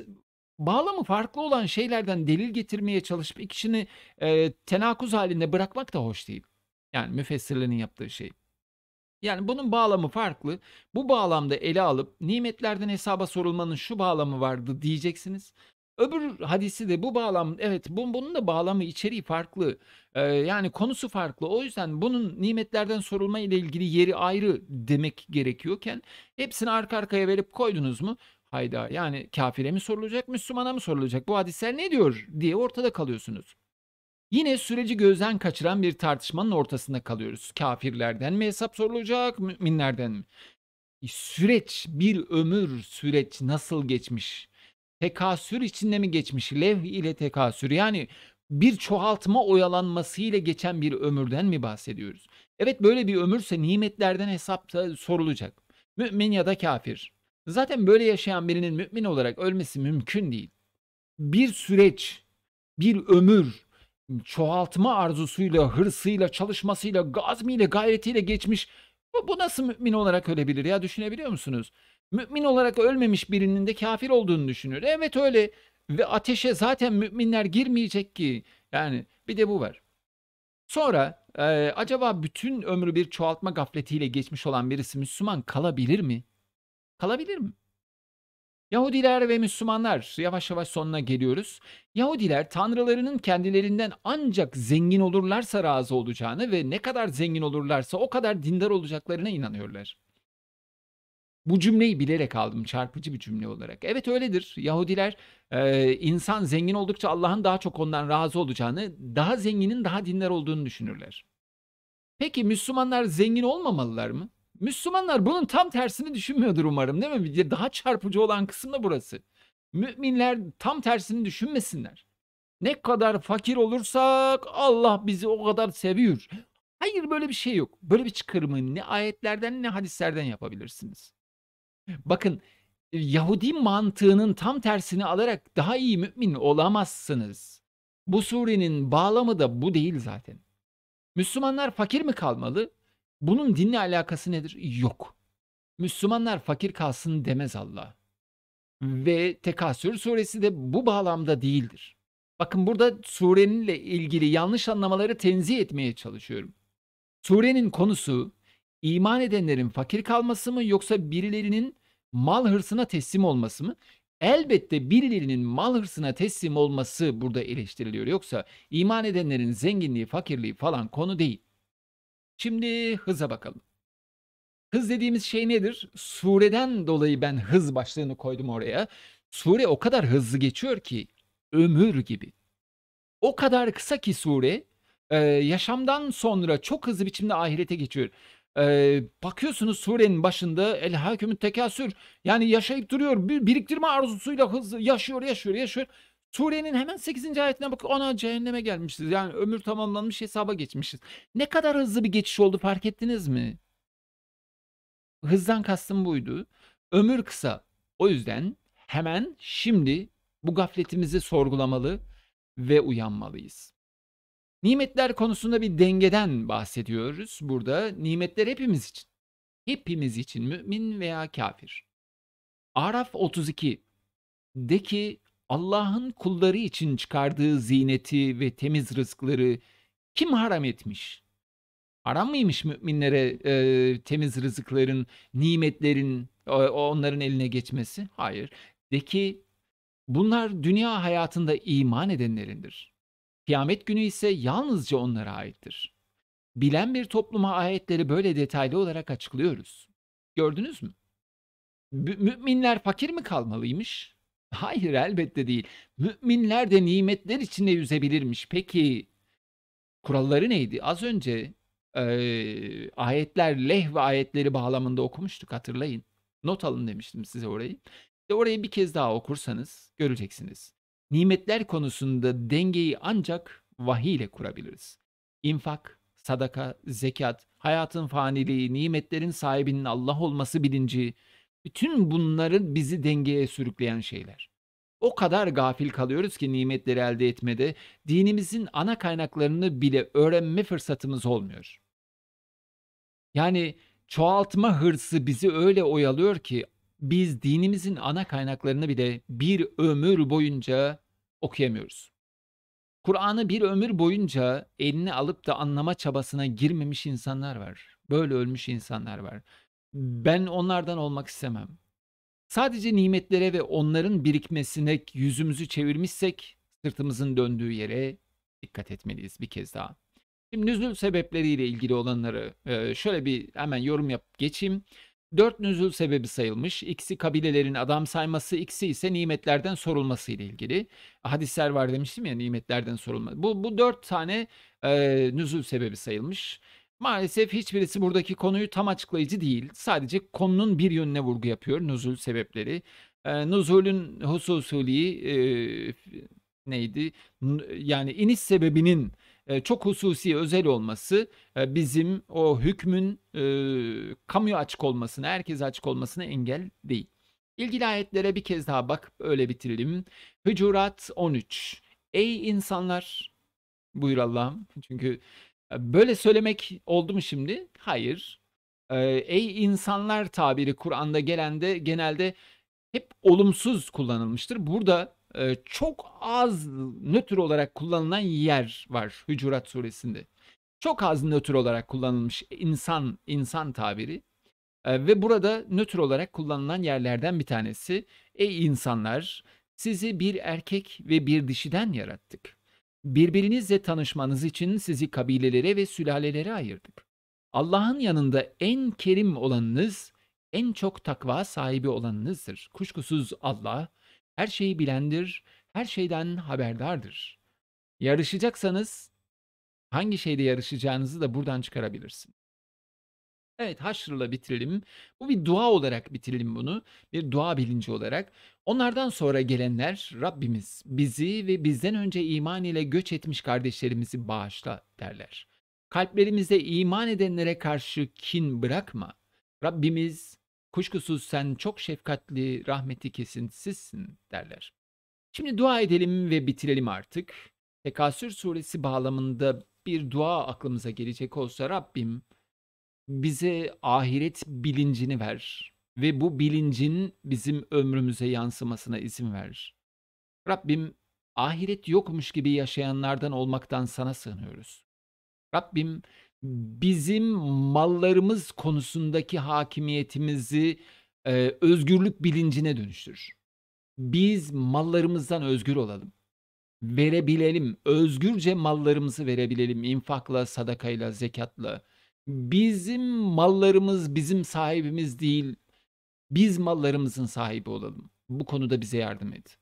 bağlamı farklı olan şeylerden delil getirmeye çalışıp ikisini e, tenakuz halinde bırakmak da hoş değil. Yani müfessirlerin yaptığı şey. Yani bunun bağlamı farklı. Bu bağlamda ele alıp nimetlerden hesaba sorulmanın şu bağlamı vardı diyeceksiniz. Öbür hadisi de bu bağlam evet bu, bunun da bağlamı içeriği farklı. Ee, yani konusu farklı. O yüzden bunun nimetlerden sorulma ile ilgili yeri ayrı demek gerekiyorken hepsini arka arkaya verip koydunuz mu? Hayda yani kafire mi sorulacak Müslümana mı sorulacak bu hadisler ne diyor diye ortada kalıyorsunuz. Yine süreci gözden kaçıran bir tartışmanın ortasında kalıyoruz. Kafirlerden mi hesap sorulacak, müminlerden mi? Süreç, bir ömür süreç nasıl geçmiş? Tekasür içinde mi geçmiş? Lev ile tekasür yani bir çoğaltma oyalanması ile geçen bir ömürden mi bahsediyoruz? Evet böyle bir ömürse nimetlerden hesap sorulacak. Mümin ya da kafir. Zaten böyle yaşayan birinin mümin olarak ölmesi mümkün değil. Bir süreç, bir ömür, çoğaltma arzusuyla, hırsıyla, çalışmasıyla, gazmiyle, gayretiyle geçmiş. Bu, bu nasıl mümin olarak ölebilir ya düşünebiliyor musunuz? Mümin olarak ölmemiş birinin de kafir olduğunu düşünüyor. Evet öyle ve ateşe zaten müminler girmeyecek ki. Yani bir de bu var. Sonra e, acaba bütün ömrü bir çoğaltma gafletiyle geçmiş olan birisi Müslüman kalabilir mi? Kalabilir mi? Yahudiler ve Müslümanlar yavaş yavaş sonuna geliyoruz. Yahudiler tanrılarının kendilerinden ancak zengin olurlarsa razı olacağını ve ne kadar zengin olurlarsa o kadar dindar olacaklarına inanıyorlar. Bu cümleyi bilerek aldım çarpıcı bir cümle olarak. Evet öyledir. Yahudiler e, insan zengin oldukça Allah'ın daha çok ondan razı olacağını, daha zenginin daha dinler olduğunu düşünürler. Peki Müslümanlar zengin olmamalılar mı? Müslümanlar bunun tam tersini düşünmüyordur umarım değil mi? Daha çarpıcı olan kısım da burası. Müminler tam tersini düşünmesinler. Ne kadar fakir olursak Allah bizi o kadar seviyor. Hayır böyle bir şey yok. Böyle bir çıkarımı ne ayetlerden ne hadislerden yapabilirsiniz. Bakın Yahudi mantığının tam tersini alarak daha iyi mümin olamazsınız. Bu surenin bağlamı da bu değil zaten. Müslümanlar fakir mi kalmalı? Bunun dinle alakası nedir? Yok. Müslümanlar fakir kalsın demez Allah. Ve Tekasür suresi de bu bağlamda değildir. Bakın burada sureninle ilgili yanlış anlamaları tenzih etmeye çalışıyorum. Surenin konusu iman edenlerin fakir kalması mı yoksa birilerinin mal hırsına teslim olması mı? Elbette birilerinin mal hırsına teslim olması burada eleştiriliyor. Yoksa iman edenlerin zenginliği, fakirliği falan konu değil. Şimdi hıza bakalım. Hız dediğimiz şey nedir? Sureden dolayı ben hız başlığını koydum oraya. Sure o kadar hızlı geçiyor ki ömür gibi. O kadar kısa ki sure, yaşamdan sonra çok hızlı biçimde ahirete geçiyor. Eee, bakıyorsunuz surenin başında "Elhâkumut tekâsür" yani yaşayıp duruyor. Bir biriktirme arzusuyla hızlı yaşıyor, yaşıyor, yaşıyor. Surenin hemen 8. ayetine bakıyor. Ana cehenneme gelmişiz. Yani ömür tamamlanmış, hesaba geçmişiz. Ne kadar hızlı bir geçiş oldu fark ettiniz mi? Hızdan kastım buydu. Ömür kısa. O yüzden hemen şimdi bu gafletimizi sorgulamalı ve uyanmalıyız. Nimetler konusunda bir dengeden bahsediyoruz burada. Nimetler hepimiz için. Hepimiz için mümin veya kafir. Araf 32 de ki Allah'ın kulları için çıkardığı zineti ve temiz rızkları kim haram etmiş? Haram mıymış müminlere e, temiz rızıkların, nimetlerin o- onların eline geçmesi? Hayır. De ki bunlar dünya hayatında iman edenlerindir. Kıyamet günü ise yalnızca onlara aittir. Bilen bir topluma ayetleri böyle detaylı olarak açıklıyoruz. Gördünüz mü? Mü- Müminler fakir mi kalmalıymış? Hayır elbette değil. Müminler de nimetler içinde yüzebilirmiş. Peki kuralları neydi? Az önce eee, ayetler, leh ve ayetleri bağlamında okumuştuk hatırlayın. Not alın demiştim size orayı. İşte orayı bir kez daha okursanız göreceksiniz. Nimetler konusunda dengeyi ancak vahiy ile kurabiliriz. İnfak, sadaka, zekat, hayatın faniliği, nimetlerin sahibinin Allah olması bilinci, bütün bunların bizi dengeye sürükleyen şeyler. O kadar gafil kalıyoruz ki nimetleri elde etmede dinimizin ana kaynaklarını bile öğrenme fırsatımız olmuyor. Yani çoğaltma hırsı bizi öyle oyalıyor ki biz dinimizin ana kaynaklarını bile bir ömür boyunca okuyamıyoruz. Kur'an'ı bir ömür boyunca eline alıp da anlama çabasına girmemiş insanlar var. Böyle ölmüş insanlar var. Ben onlardan olmak istemem. Sadece nimetlere ve onların birikmesine yüzümüzü çevirmişsek sırtımızın döndüğü yere dikkat etmeliyiz bir kez daha. Şimdi nüzul sebepleriyle ilgili olanları şöyle bir hemen yorum yap geçeyim. Dört nüzul sebebi sayılmış. İkisi kabilelerin adam sayması, ikisi ise nimetlerden sorulması ile ilgili. Hadisler var demiştim ya nimetlerden sorulma. Bu, bu dört tane e, nüzul sebebi sayılmış. Maalesef hiçbirisi buradaki konuyu tam açıklayıcı değil. Sadece konunun bir yönüne vurgu yapıyor nüzul sebepleri. E, nuzulün hususuli e, neydi? Yani iniş sebebinin çok hususi özel olması e, bizim o hükmün e, kamuya açık olmasına, herkese açık olmasına engel değil. İlgili ayetlere bir kez daha bak öyle bitirelim. Hücurat 13. Ey insanlar buyur Allah'ım. Çünkü e, böyle söylemek oldu mu şimdi? Hayır. E, Ey insanlar tabiri Kur'an'da gelende genelde hep olumsuz kullanılmıştır. Burada e, çok az nötr olarak kullanılan yer var Hücurat suresinde. Çok az nötr olarak kullanılmış insan insan tabiri. E, ve burada nötr olarak kullanılan yerlerden bir tanesi. Ey insanlar sizi bir erkek ve bir dişiden yarattık. Birbirinizle tanışmanız için sizi kabilelere ve sülalelere ayırdık. Allah'ın yanında en kerim olanınız, en çok takva sahibi olanınızdır. Kuşkusuz Allah her şeyi bilendir, her şeyden haberdardır. Yarışacaksanız hangi şeyde yarışacağınızı da buradan çıkarabilirsin. Evet haşrla bitirelim. Bu bir dua olarak bitirelim bunu. Bir dua bilinci olarak. Onlardan sonra gelenler Rabbimiz bizi ve bizden önce iman ile göç etmiş kardeşlerimizi bağışla derler. Kalplerimizde iman edenlere karşı kin bırakma. Rabbimiz kuşkusuz sen çok şefkatli, rahmeti kesintisizsin derler. Şimdi dua edelim ve bitirelim artık. Tekasür suresi bağlamında bir dua aklımıza gelecek olsa Rabbim bize ahiret bilincini ver ve bu bilincin bizim ömrümüze yansımasına izin ver. Rabbim ahiret yokmuş gibi yaşayanlardan olmaktan sana sığınıyoruz. Rabbim bizim mallarımız konusundaki hakimiyetimizi e, özgürlük bilincine dönüştür. Biz mallarımızdan özgür olalım. Verebilelim, özgürce mallarımızı verebilelim infakla, sadakayla, zekatla. Bizim mallarımız bizim sahibimiz değil, biz mallarımızın sahibi olalım. Bu konuda bize yardım et.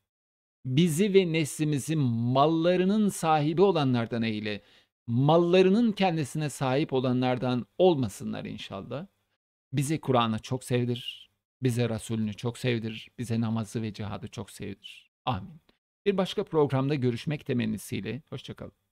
Bizi ve neslimizi mallarının sahibi olanlardan eyle. Mallarının kendisine sahip olanlardan olmasınlar inşallah. Bize Kur'an'ı çok sevdir. Bize Resulünü çok sevdir. Bize namazı ve cihadı çok sevdir. Amin. Bir başka programda görüşmek temennisiyle. Hoşçakalın.